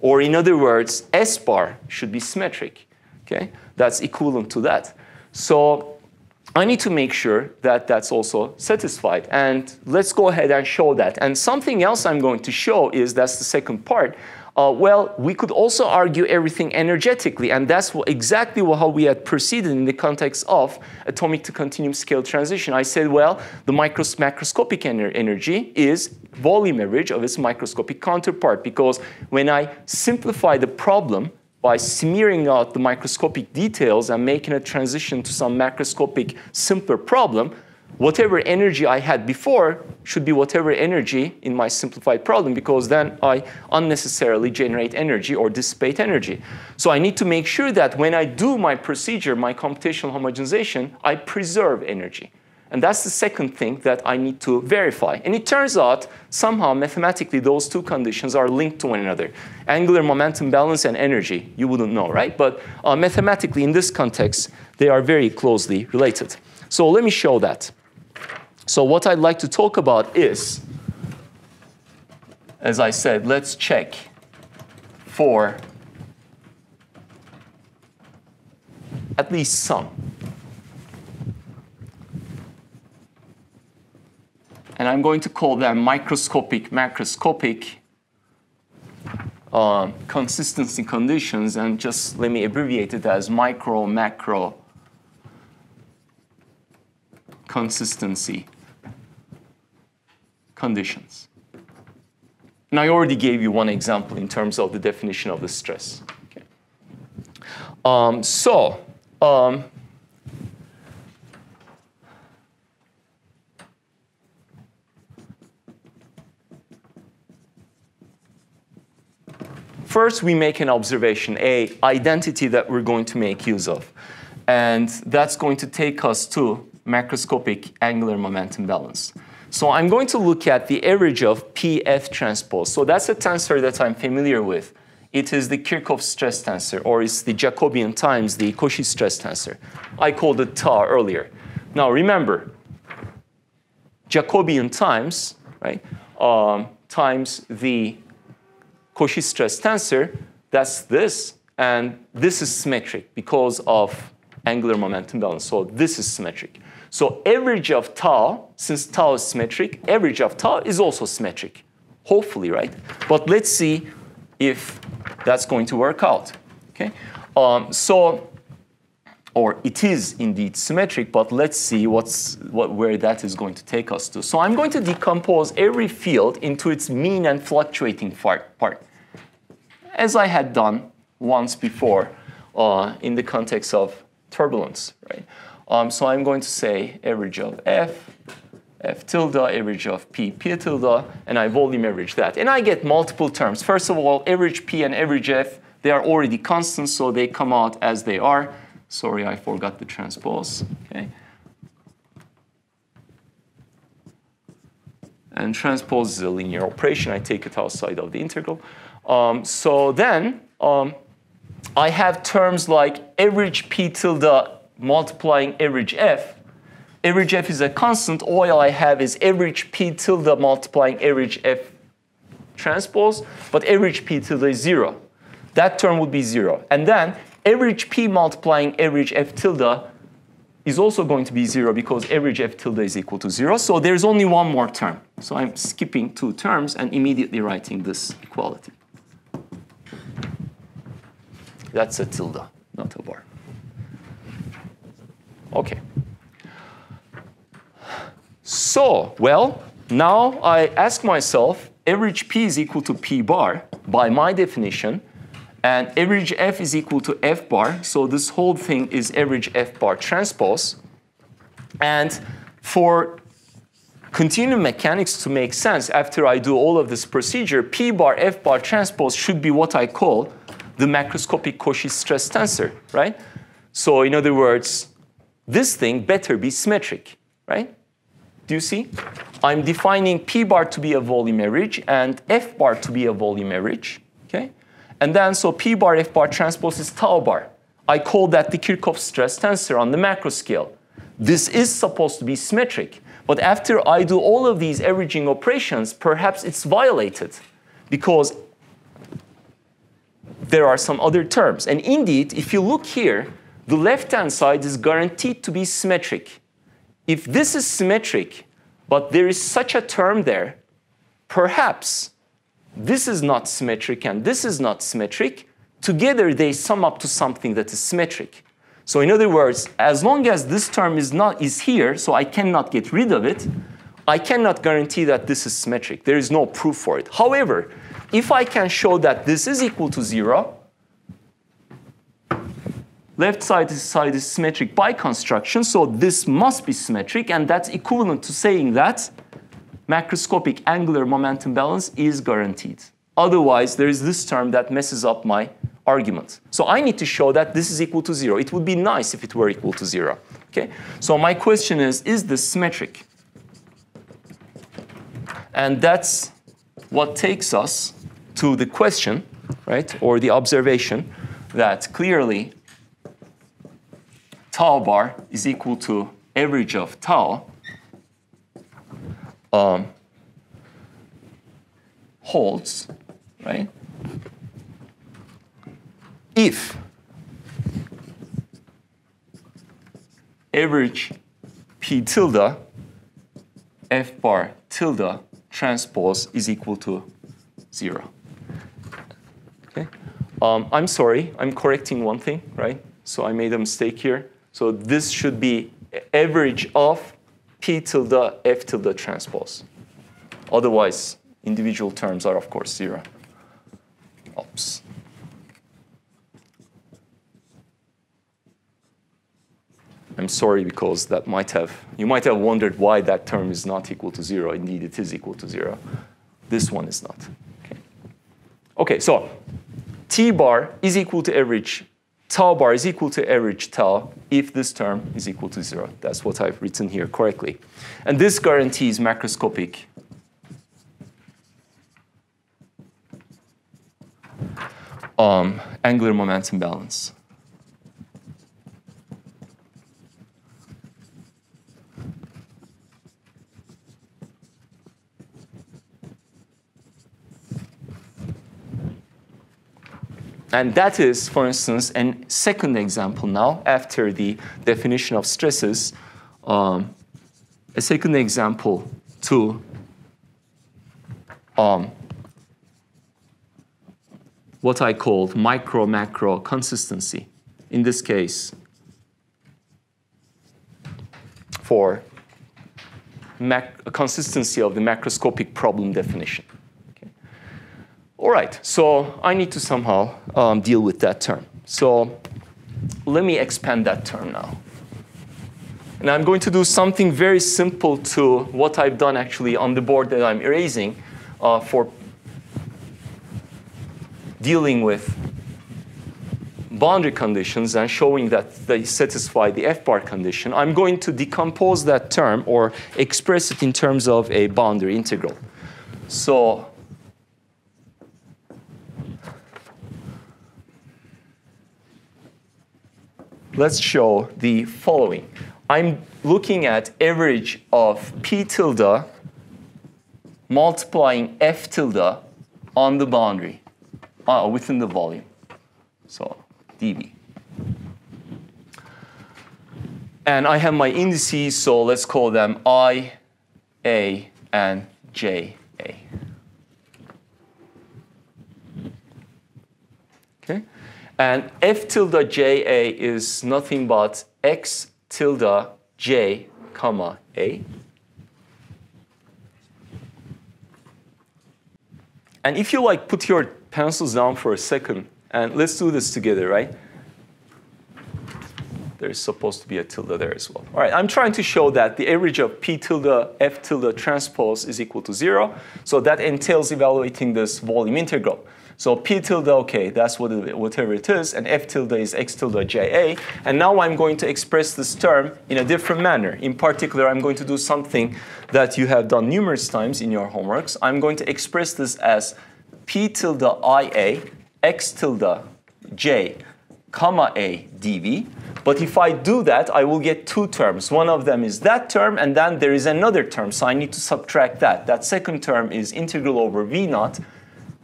[SPEAKER 1] Or in other words, S bar should be symmetric. Okay? That's equivalent to that. So I need to make sure that that's also satisfied. And let's go ahead and show that. And something else I'm going to show is, that's the second part, uh, well, we could also argue everything energetically, and that's what, exactly how we had proceeded in the context of atomic to continuum scale transition. I said, well, the micros macroscopic ener energy is volume average of its microscopic counterpart, because when I simplify the problem by smearing out the microscopic details and making a transition to some macroscopic simpler problem, whatever energy I had before should be whatever energy in my simplified problem because then I unnecessarily generate energy or dissipate energy. So I need to make sure that when I do my procedure, my computational homogenization, I preserve energy. And that's the second thing that I need to verify. And it turns out somehow mathematically those two conditions are linked to one another. Angular momentum balance and energy, you wouldn't know, right? But uh, mathematically in this context, they are very closely related. So let me show that. So what I'd like to talk about is, as I said, let's check for at least some. And I'm going to call them microscopic, macroscopic uh, consistency conditions, and just let me abbreviate it as micro, macro consistency conditions. And I already gave you one example in terms of the definition of the stress. Okay. Um, so, um, first we make an observation, a identity that we're going to make use of. And that's going to take us to macroscopic angular momentum balance. So I'm going to look at the average of PF transpose. So that's a tensor that I'm familiar with. It is the Kirchhoff stress tensor, or it's the Jacobian times the Cauchy stress tensor. I called it tau earlier. Now remember, Jacobian times, right, um, times the Cauchy stress tensor, that's this, and this is symmetric because of angular momentum balance. So this is symmetric. So average of tau, since tau is symmetric, average of tau is also symmetric. Hopefully, right? But let's see if that's going to work out. Okay? Um, so, or it is indeed symmetric, but let's see what's, what, where that is going to take us to. So I'm going to decompose every field into its mean and fluctuating part, part as I had done once before uh, in the context of turbulence, right? Um, so I'm going to say average of f, f tilde, average of p, p tilde, and I volume average that. And I get multiple terms. First of all, average p and average f, they are already constant, so they come out as they are. Sorry, I forgot the transpose. Okay. And transpose is a linear operation. I take it outside of the integral. Um, so then um, I have terms like average p tilde multiplying average f. Average f is a constant. All I have is average p tilde multiplying average f transpose, but average p tilde is zero. That term would be zero. And then average p multiplying average f tilde is also going to be zero because average f tilde is equal to zero. So there's only one more term. So I'm skipping two terms and immediately writing this equality. That's a tilde, not a bar. Okay. So, well, now I ask myself, average P is equal to P bar by my definition, and average F is equal to F bar. So this whole thing is average F bar transpose. And for continuum mechanics to make sense after I do all of this procedure, P bar F bar transpose should be what I call the macroscopic Cauchy stress tensor, right? So in other words, this thing better be symmetric, right? Do you see? I'm defining P bar to be a volume average and F bar to be a volume average, okay? And then so P bar F bar transpose is tau bar. I call that the Kirchhoff stress tensor on the macro scale. This is supposed to be symmetric, but after I do all of these averaging operations, perhaps it's violated because there are some other terms. And indeed, if you look here, the left-hand side is guaranteed to be symmetric. If this is symmetric, but there is such a term there, perhaps this is not symmetric and this is not symmetric, together they sum up to something that is symmetric. So in other words, as long as this term is, not, is here, so I cannot get rid of it, I cannot guarantee that this is symmetric. There is no proof for it. However, if I can show that this is equal to zero, left side side is symmetric by construction, so this must be symmetric, and that's equivalent to saying that macroscopic angular momentum balance is guaranteed. Otherwise, there is this term that messes up my argument. So I need to show that this is equal to zero. It would be nice if it were equal to zero. Okay? So my question is, is this symmetric? And that's what takes us to the question, right, or the observation that clearly tau bar is equal to average of tau um, holds, right? If average p tilde f bar tilde transpose is equal to zero. Okay. Um, I'm sorry, I'm correcting one thing, right? So I made a mistake here. So this should be average of p tilde f tilde transpose. Otherwise, individual terms are, of course, zero. Oops. I'm sorry because that might have, you might have wondered why that term is not equal to zero. Indeed, it is equal to zero. This one is not. Okay, okay so t bar is equal to average, tau bar is equal to average tau if this term is equal to zero. That's what I've written here correctly. And this guarantees macroscopic um, angular momentum balance. And that is, for instance, a second example now, after the definition of stresses, um, a second example to um, what I called micro-macro consistency. In this case, for consistency of the macroscopic problem definition. All right, so I need to somehow um, deal with that term. So let me expand that term now. And I'm going to do something very simple to what I've done actually on the board that I'm erasing uh, for dealing with boundary conditions and showing that they satisfy the F-bar condition. I'm going to decompose that term or express it in terms of a boundary integral. So let's show the following. I'm looking at average of p tilde multiplying f tilde on the boundary, uh, within the volume. So dV. And I have my indices, so let's call them I, A, and J, A. Okay? And f tilde ja is nothing but x tilde j comma a. And if you like put your pencils down for a second, and let's do this together, right? There's supposed to be a tilde there as well. All right, I'm trying to show that the average of p tilde f tilde transpose is equal to zero. So that entails evaluating this volume integral. So P tilde, okay, that's what it, whatever it is, and F tilde is X tilde JA. And now I'm going to express this term in a different manner. In particular, I'm going to do something that you have done numerous times in your homeworks. I'm going to express this as P tilde IA, X tilde J, comma A dV. But if I do that, I will get two terms. One of them is that term, and then there is another term, so I need to subtract that. That second term is integral over V naught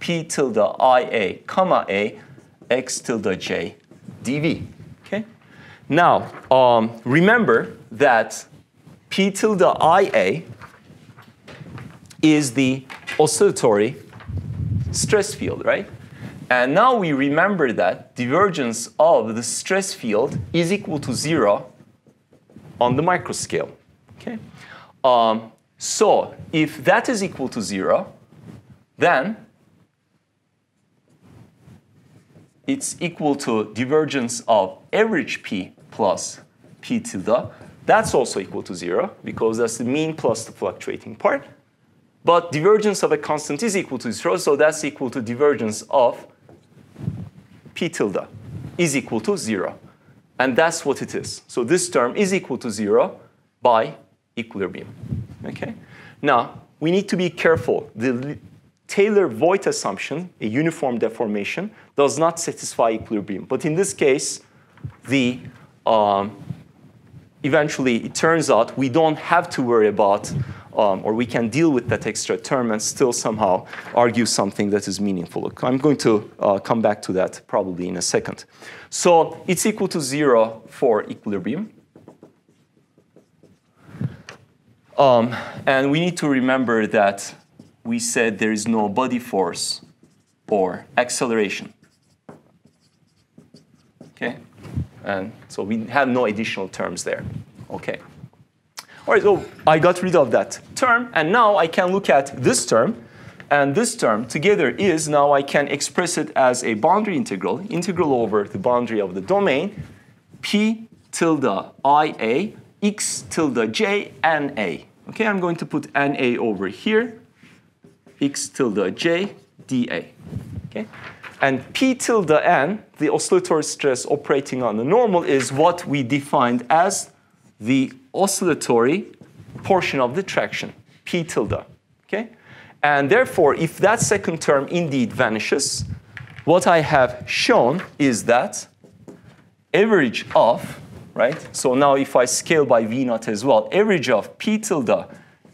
[SPEAKER 1] p tilde ia comma a x tilde j dv. Okay. Now um, remember that p tilde ia is the oscillatory stress field, right? And now we remember that divergence of the stress field is equal to zero on the microscale. Okay. Um, so if that is equal to zero, then it's equal to divergence of average p plus p tilde. That's also equal to zero because that's the mean plus the fluctuating part. But divergence of a constant is equal to zero, so that's equal to divergence of p tilde is equal to zero. And that's what it is. So this term is equal to 0 by equilibrium. Okay? Now, we need to be careful. The Taylor-Voigt assumption, a uniform deformation, does not satisfy equilibrium. But in this case, the um, eventually it turns out we don't have to worry about, um, or we can deal with that extra term and still somehow argue something that is meaningful. I'm going to uh, come back to that probably in a second. So it's equal to zero for equilibrium. Um, and we need to remember that we said there is no body force or acceleration. Okay? And so we have no additional terms there. Okay. All right, so I got rid of that term, and now I can look at this term, and this term together is, now I can express it as a boundary integral, integral over the boundary of the domain, p tilde ia x tilde j n a. Okay, I'm going to put na over here, x tilde j dA. Okay? And P tilde n, the oscillatory stress operating on the normal, is what we defined as the oscillatory portion of the traction, P tilde. Okay? And therefore, if that second term indeed vanishes, what I have shown is that average of, right? So now if I scale by V naught as well, average of P tilde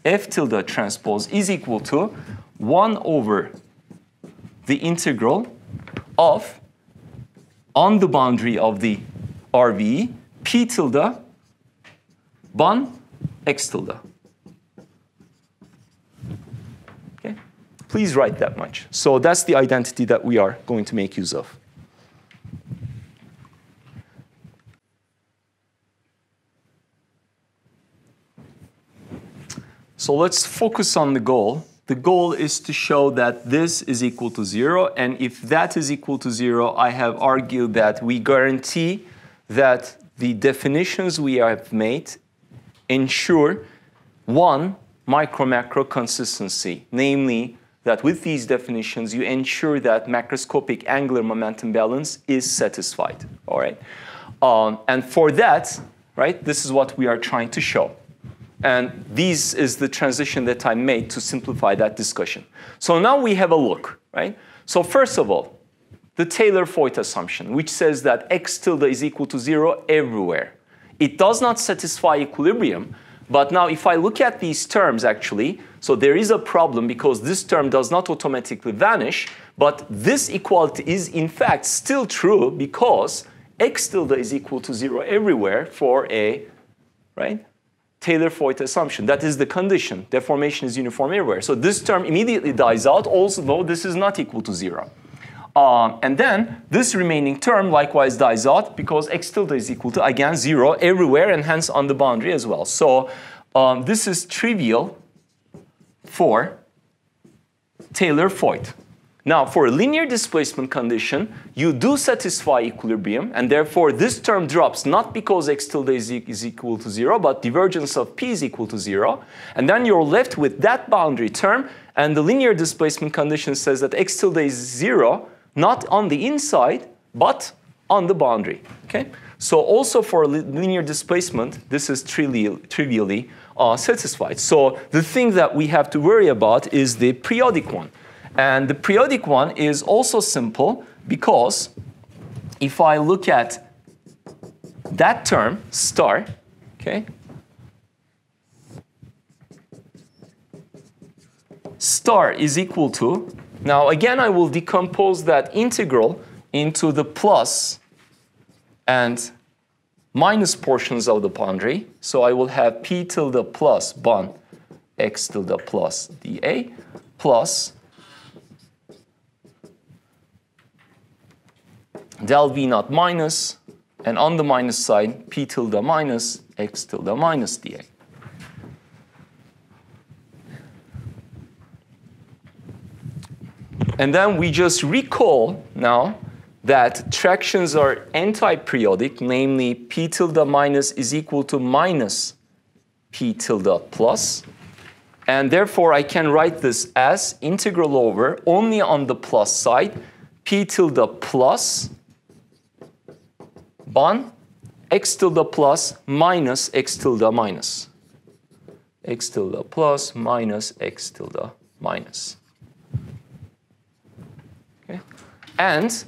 [SPEAKER 1] F tilde transpose is equal to 1 over the integral of, on the boundary of the RV, P tilde bon X tilde. Okay? Please write that much. So that's the identity that we are going to make use of. So let's focus on the goal. The goal is to show that this is equal to zero, and if that is equal to zero, I have argued that we guarantee that the definitions we have made ensure one micro-macro consistency, namely that with these definitions, you ensure that macroscopic angular momentum balance is satisfied, all right? Um, and for that, right, this is what we are trying to show. And this is the transition that I made to simplify that discussion. So now we have a look, right? So first of all, the Taylor-Voigt assumption, which says that x tilde is equal to zero everywhere. It does not satisfy equilibrium, but now if I look at these terms actually, so there is a problem because this term does not automatically vanish, but this equality is in fact still true because x tilde is equal to zero everywhere for a, right? Taylor-Voigt assumption. That is the condition. Deformation is uniform everywhere. So this term immediately dies out, also this is not equal to zero. Um, and then this remaining term likewise dies out because x tilde is equal to, again, zero everywhere and hence on the boundary as well. So um, this is trivial for Taylor-Voigt. Now, for a linear displacement condition, you do satisfy equilibrium, and therefore this term drops not because x tilde is, equal to zero, but divergence of p is equal to zero. And then you're left with that boundary term, and the linear displacement condition says that x tilde is zero, not on the inside, but on the boundary. Okay? So also for linear displacement, this is trivial, trivially uh, satisfied. So the thing that we have to worry about is the periodic one. And the periodic one is also simple because if I look at that term, star, okay, star is equal to, now again I will decompose that integral into the plus and minus portions of the boundary. So I will have p tilde plus bon x tilde plus dA plus del V naught minus, and on the minus side, P tilde minus X tilde minus dA. And then we just recall now that tractions are anti-periodic, namely P tilde minus is equal to minus P tilde plus. And therefore, I can write this as integral over only on the plus side, P tilde plus bon x tilde plus minus x tilde minus. x tilde plus minus x tilde minus. Okay? And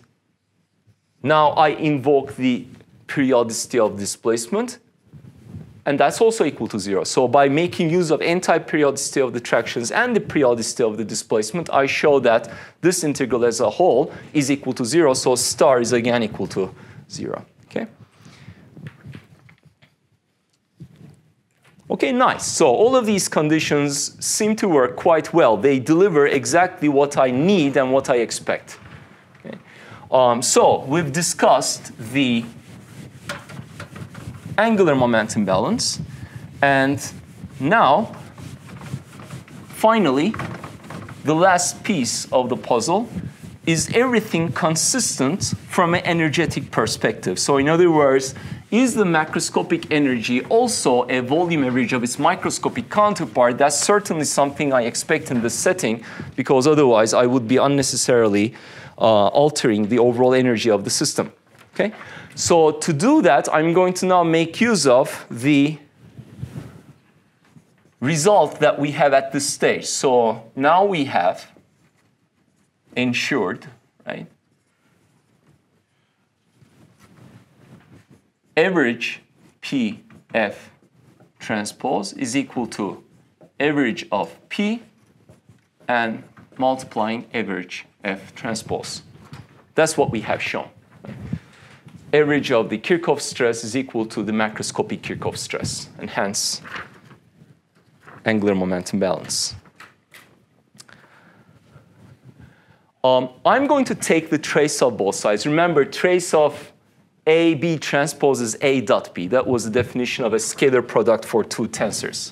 [SPEAKER 1] now I invoke the periodicity of displacement, and that's also equal to zero. So by making use of anti-periodicity of the tractions and the periodicity of the displacement, I show that this integral as a whole is equal to zero, so star is again equal to zero, okay? Okay, nice. So all of these conditions seem to work quite well. They deliver exactly what I need and what I expect. Okay. Um, so we've discussed the angular momentum balance. And now, finally, the last piece of the puzzle is everything consistent from an energetic perspective. So in other words, is the macroscopic energy also a volume average of its microscopic counterpart? That's certainly something I expect in this setting, because otherwise I would be unnecessarily uh, altering the overall energy of the system. Okay? So to do that, I'm going to now make use of the result that we have at this stage. So now we have ensured, right? Average P F transpose is equal to average of P and multiplying average F transpose. That's what we have shown average of the Kirchhoff stress is equal to the macroscopic Kirchhoff stress, and hence angular momentum balance. Um, I'm going to take the trace of both sides. Remember, trace of A, B transposes A dot B. That was the definition of a scalar product for two tensors.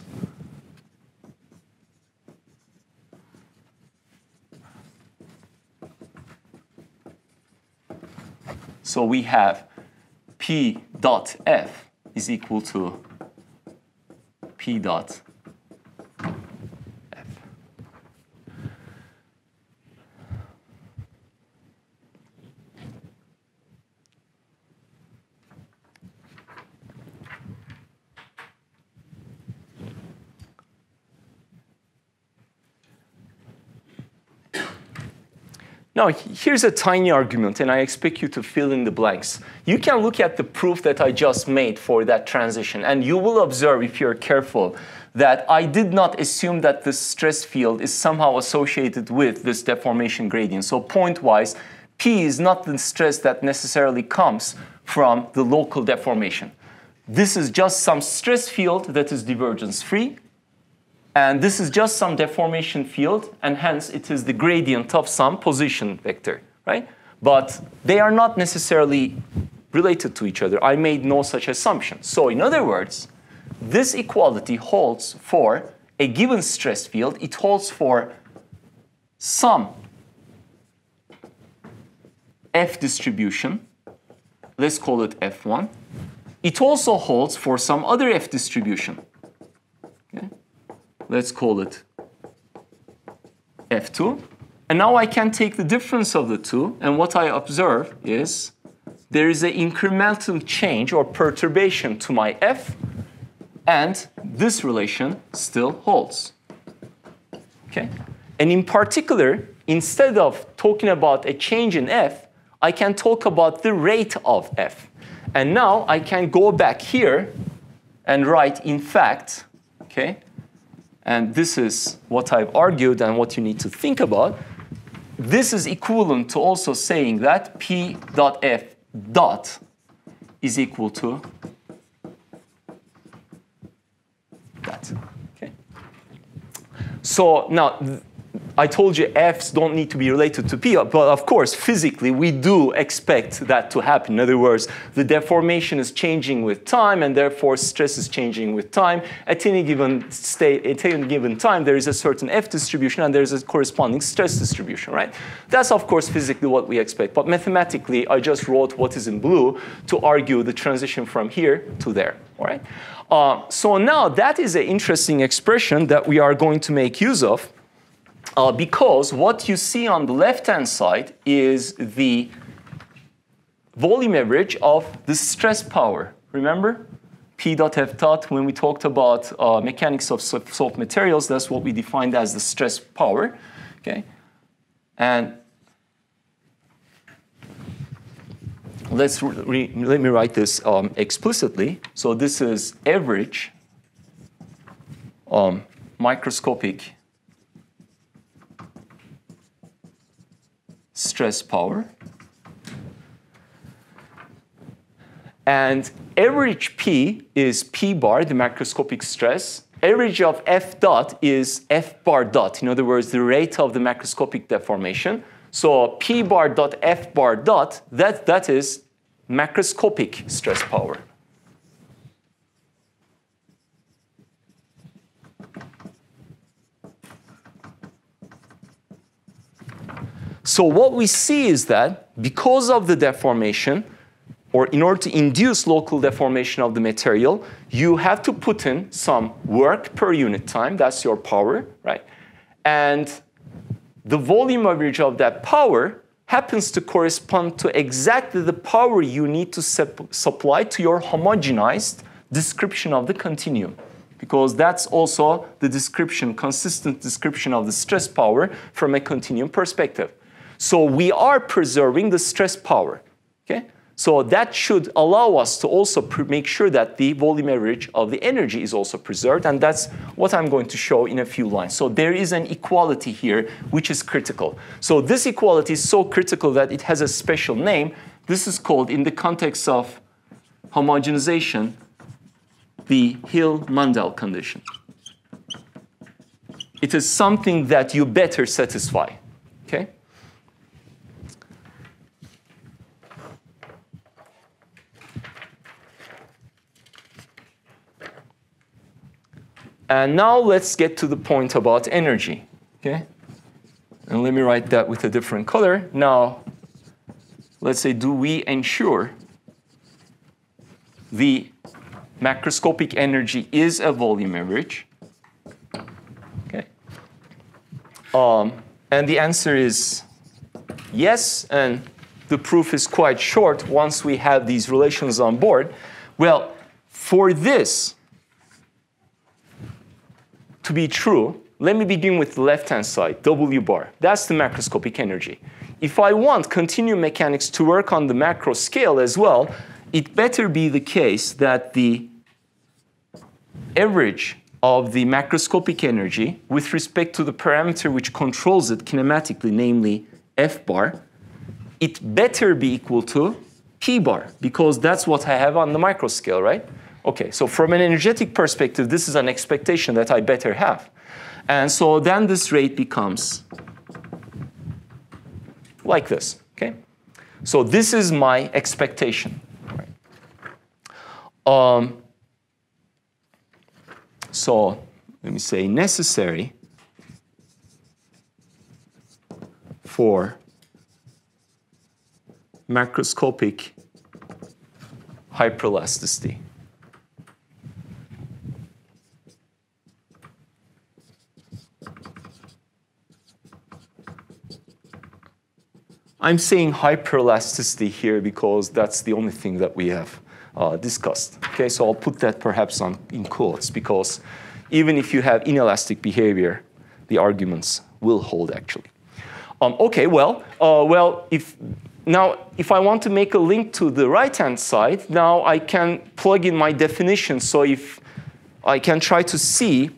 [SPEAKER 1] So we have P dot F is equal to P dot Now, here's a tiny argument, and I expect you to fill in the blanks. You can look at the proof that I just made for that transition, and you will observe, if you're careful, that I did not assume that the stress field is somehow associated with this deformation gradient. So point-wise, P is not the stress that necessarily comes from the local deformation. This is just some stress field that is divergence-free, and this is just some deformation field, and hence it is the gradient of some position vector, right? But they are not necessarily related to each other. I made no such assumption. So in other words, this equality holds for a given stress field. It holds for some F distribution. Let's call it F1. It also holds for some other F distribution. Okay? Let's call it F2. And now I can take the difference of the two, and what I observe is there is an incremental change or perturbation to my F, and this relation still holds. Okay? And in particular, instead of talking about a change in F, I can talk about the rate of F. And now I can go back here and write, in fact, okay, and this is what I've argued and what you need to think about, this is equivalent to also saying that P dot F dot is equal to that. Okay. So now I told you F's don't need to be related to P, but of course, physically, we do expect that to happen. In other words, the deformation is changing with time, and therefore stress is changing with time. At any given state, at any given time, there is a certain F distribution, and there's a corresponding stress distribution, right? That's, of course, physically what we expect. But mathematically, I just wrote what is in blue to argue the transition from here to there, all right? Uh, so now that is an interesting expression that we are going to make use of uh, because what you see on the left-hand side is the volume average of the stress power remember? P dot F dot, when we talked about uh, mechanics of soft materials, that's what we defined as the stress power, okay? And let's let me write this um, explicitly. So this is average um, microscopic stress power. And average P is P bar, the macroscopic stress. Average of F dot is F bar dot. In other words, the rate of the macroscopic deformation. So P bar dot F bar dot, that, that is macroscopic stress power. So what we see is that because of the deformation, or in order to induce local deformation of the material, you have to put in some work per unit time. That's your power, right? And the volume average of that power happens to correspond to exactly the power you need to supply to your homogenized description of the continuum. Because that's also the description, consistent description of the stress power from a continuum perspective. So we are preserving the stress power. Okay? So that should allow us to also make sure that the volume average of the energy is also preserved, and that's what I'm going to show in a few lines. So there is an equality here which is critical. So this equality is so critical that it has a special name. This is called, in the context of homogenization, the Hill-Mandel condition. It is something that you better satisfy, okay? And now let's get to the point about energy. Okay? And let me write that with a different color. Now, let's say, do we ensure the macroscopic energy is a volume average? Okay. Um, and the answer is yes, and the proof is quite short once we have these relations on board. Well, for this, to be true, let me begin with the left-hand side, W bar. That's the macroscopic energy. If I want continuum mechanics to work on the macro scale as well, it better be the case that the average of the macroscopic energy with respect to the parameter which controls it kinematically, namely F bar, it better be equal to P bar, because that's what I have on the micro scale, right? Okay, so from an energetic perspective, this is an expectation that I better have. And so then this rate becomes like this, okay? So this is my expectation. Um, so let me say necessary for macroscopic hyperelasticity. I'm saying hyperelasticity here because that's the only thing that we have uh, discussed. Okay, so I'll put that perhaps on, in quotes because even if you have inelastic behavior, the arguments will hold actually. Um, okay, well, uh, well, if now if I want to make a link to the right-hand side, now I can plug in my definition. So if I can try to see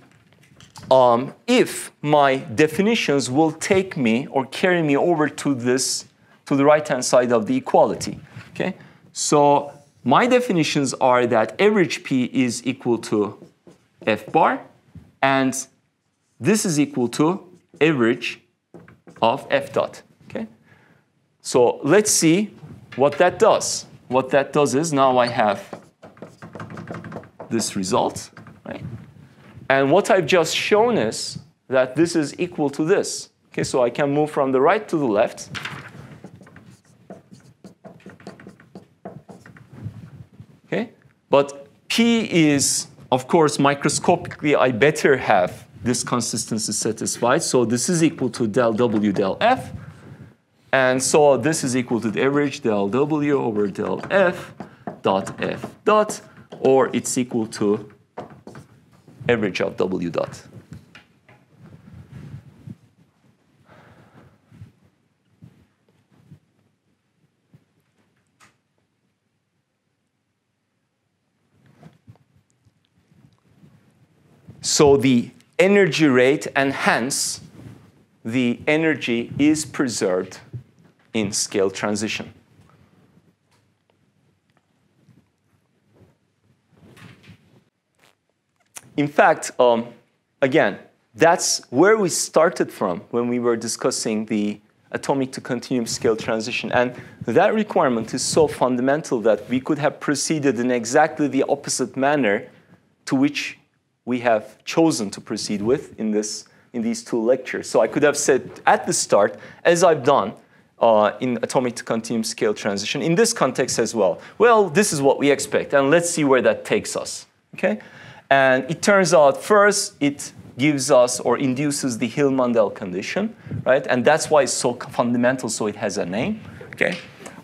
[SPEAKER 1] um, if my definitions will take me or carry me over to this to the right-hand side of the equality. Okay? So my definitions are that average P is equal to F bar, and this is equal to average of F dot. Okay? So let's see what that does. What that does is now I have this result, right? And what I've just shown is that this is equal to this. Okay, so I can move from the right to the left. But P is, of course, microscopically, I better have this consistency satisfied. So this is equal to del W del F. And so this is equal to the average del W over del F. dot F dot, or it's equal to average of W dot. So the energy rate and hence the energy is preserved in scale transition. In fact, um, again, that's where we started from when we were discussing the atomic to continuum scale transition. And that requirement is so fundamental that we could have proceeded in exactly the opposite manner to which we have chosen to proceed with in, this, in these two lectures. So I could have said at the start, as I've done uh, in atomic to continuum scale transition, in this context as well, well, this is what we expect, and let's see where that takes us, okay? And it turns out first, it gives us or induces the Hill-Mandel condition, right? And that's why it's so fundamental, so it has a name, okay?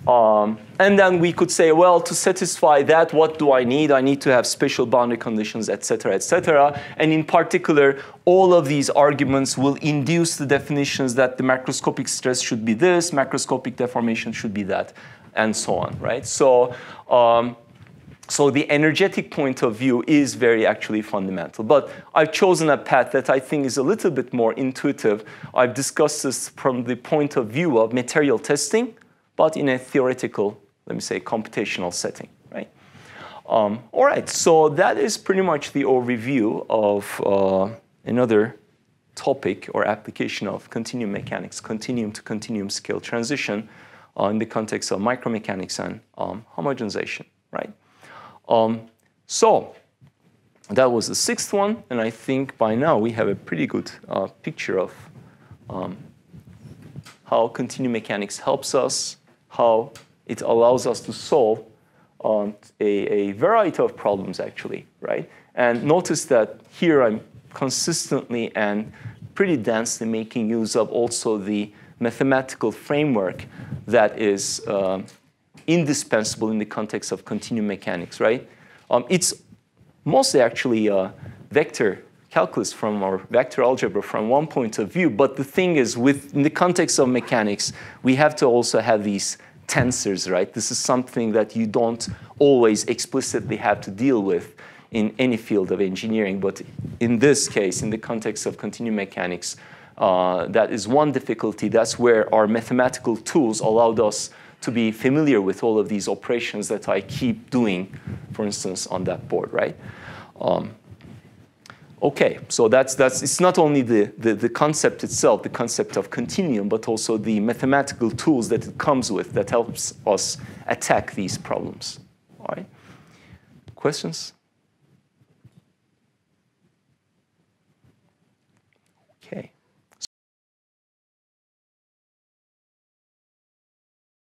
[SPEAKER 1] Um, and then we could say, well, to satisfy that, what do I need? I need to have special boundary conditions, et cetera, et cetera. And in particular, all of these arguments will induce the definitions that the macroscopic stress should be this, macroscopic deformation should be that, and so on, right? So, um, so the energetic point of view is very actually fundamental. But I've chosen a path that I think is a little bit more intuitive. I've discussed this from the point of view of material testing, but in a theoretical, let me say, computational setting, right? Um, all right, so that is pretty much the overview of uh, another topic or application of continuum mechanics, continuum to continuum scale transition uh, in the context of micromechanics and um, homogenization, right? Um, so that was the sixth one, and I think by now we have a pretty good uh, picture of um, how continuum mechanics helps us how it allows us to solve um, a, a, variety of problems, actually, right? And notice that here I'm consistently and pretty densely making use of also the mathematical framework that is um, indispensable in the context of continuum mechanics, right? Um, it's mostly actually vector calculus from or vector algebra from one point of view, but the thing is, with, in the context of mechanics, we have to also have these tensors, right? This is something that you don't always explicitly have to deal with in any field of engineering, but in this case, in the context of continuum mechanics, uh, that is one difficulty. That's where our mathematical tools allowed us to be familiar with all of these operations that I keep doing, for instance, on that board, right? Um, Okay, so that's, that's, it's not only the, the, the, concept itself, the concept of continuum, but also the mathematical tools that it comes with that helps us attack these problems. All right? Questions?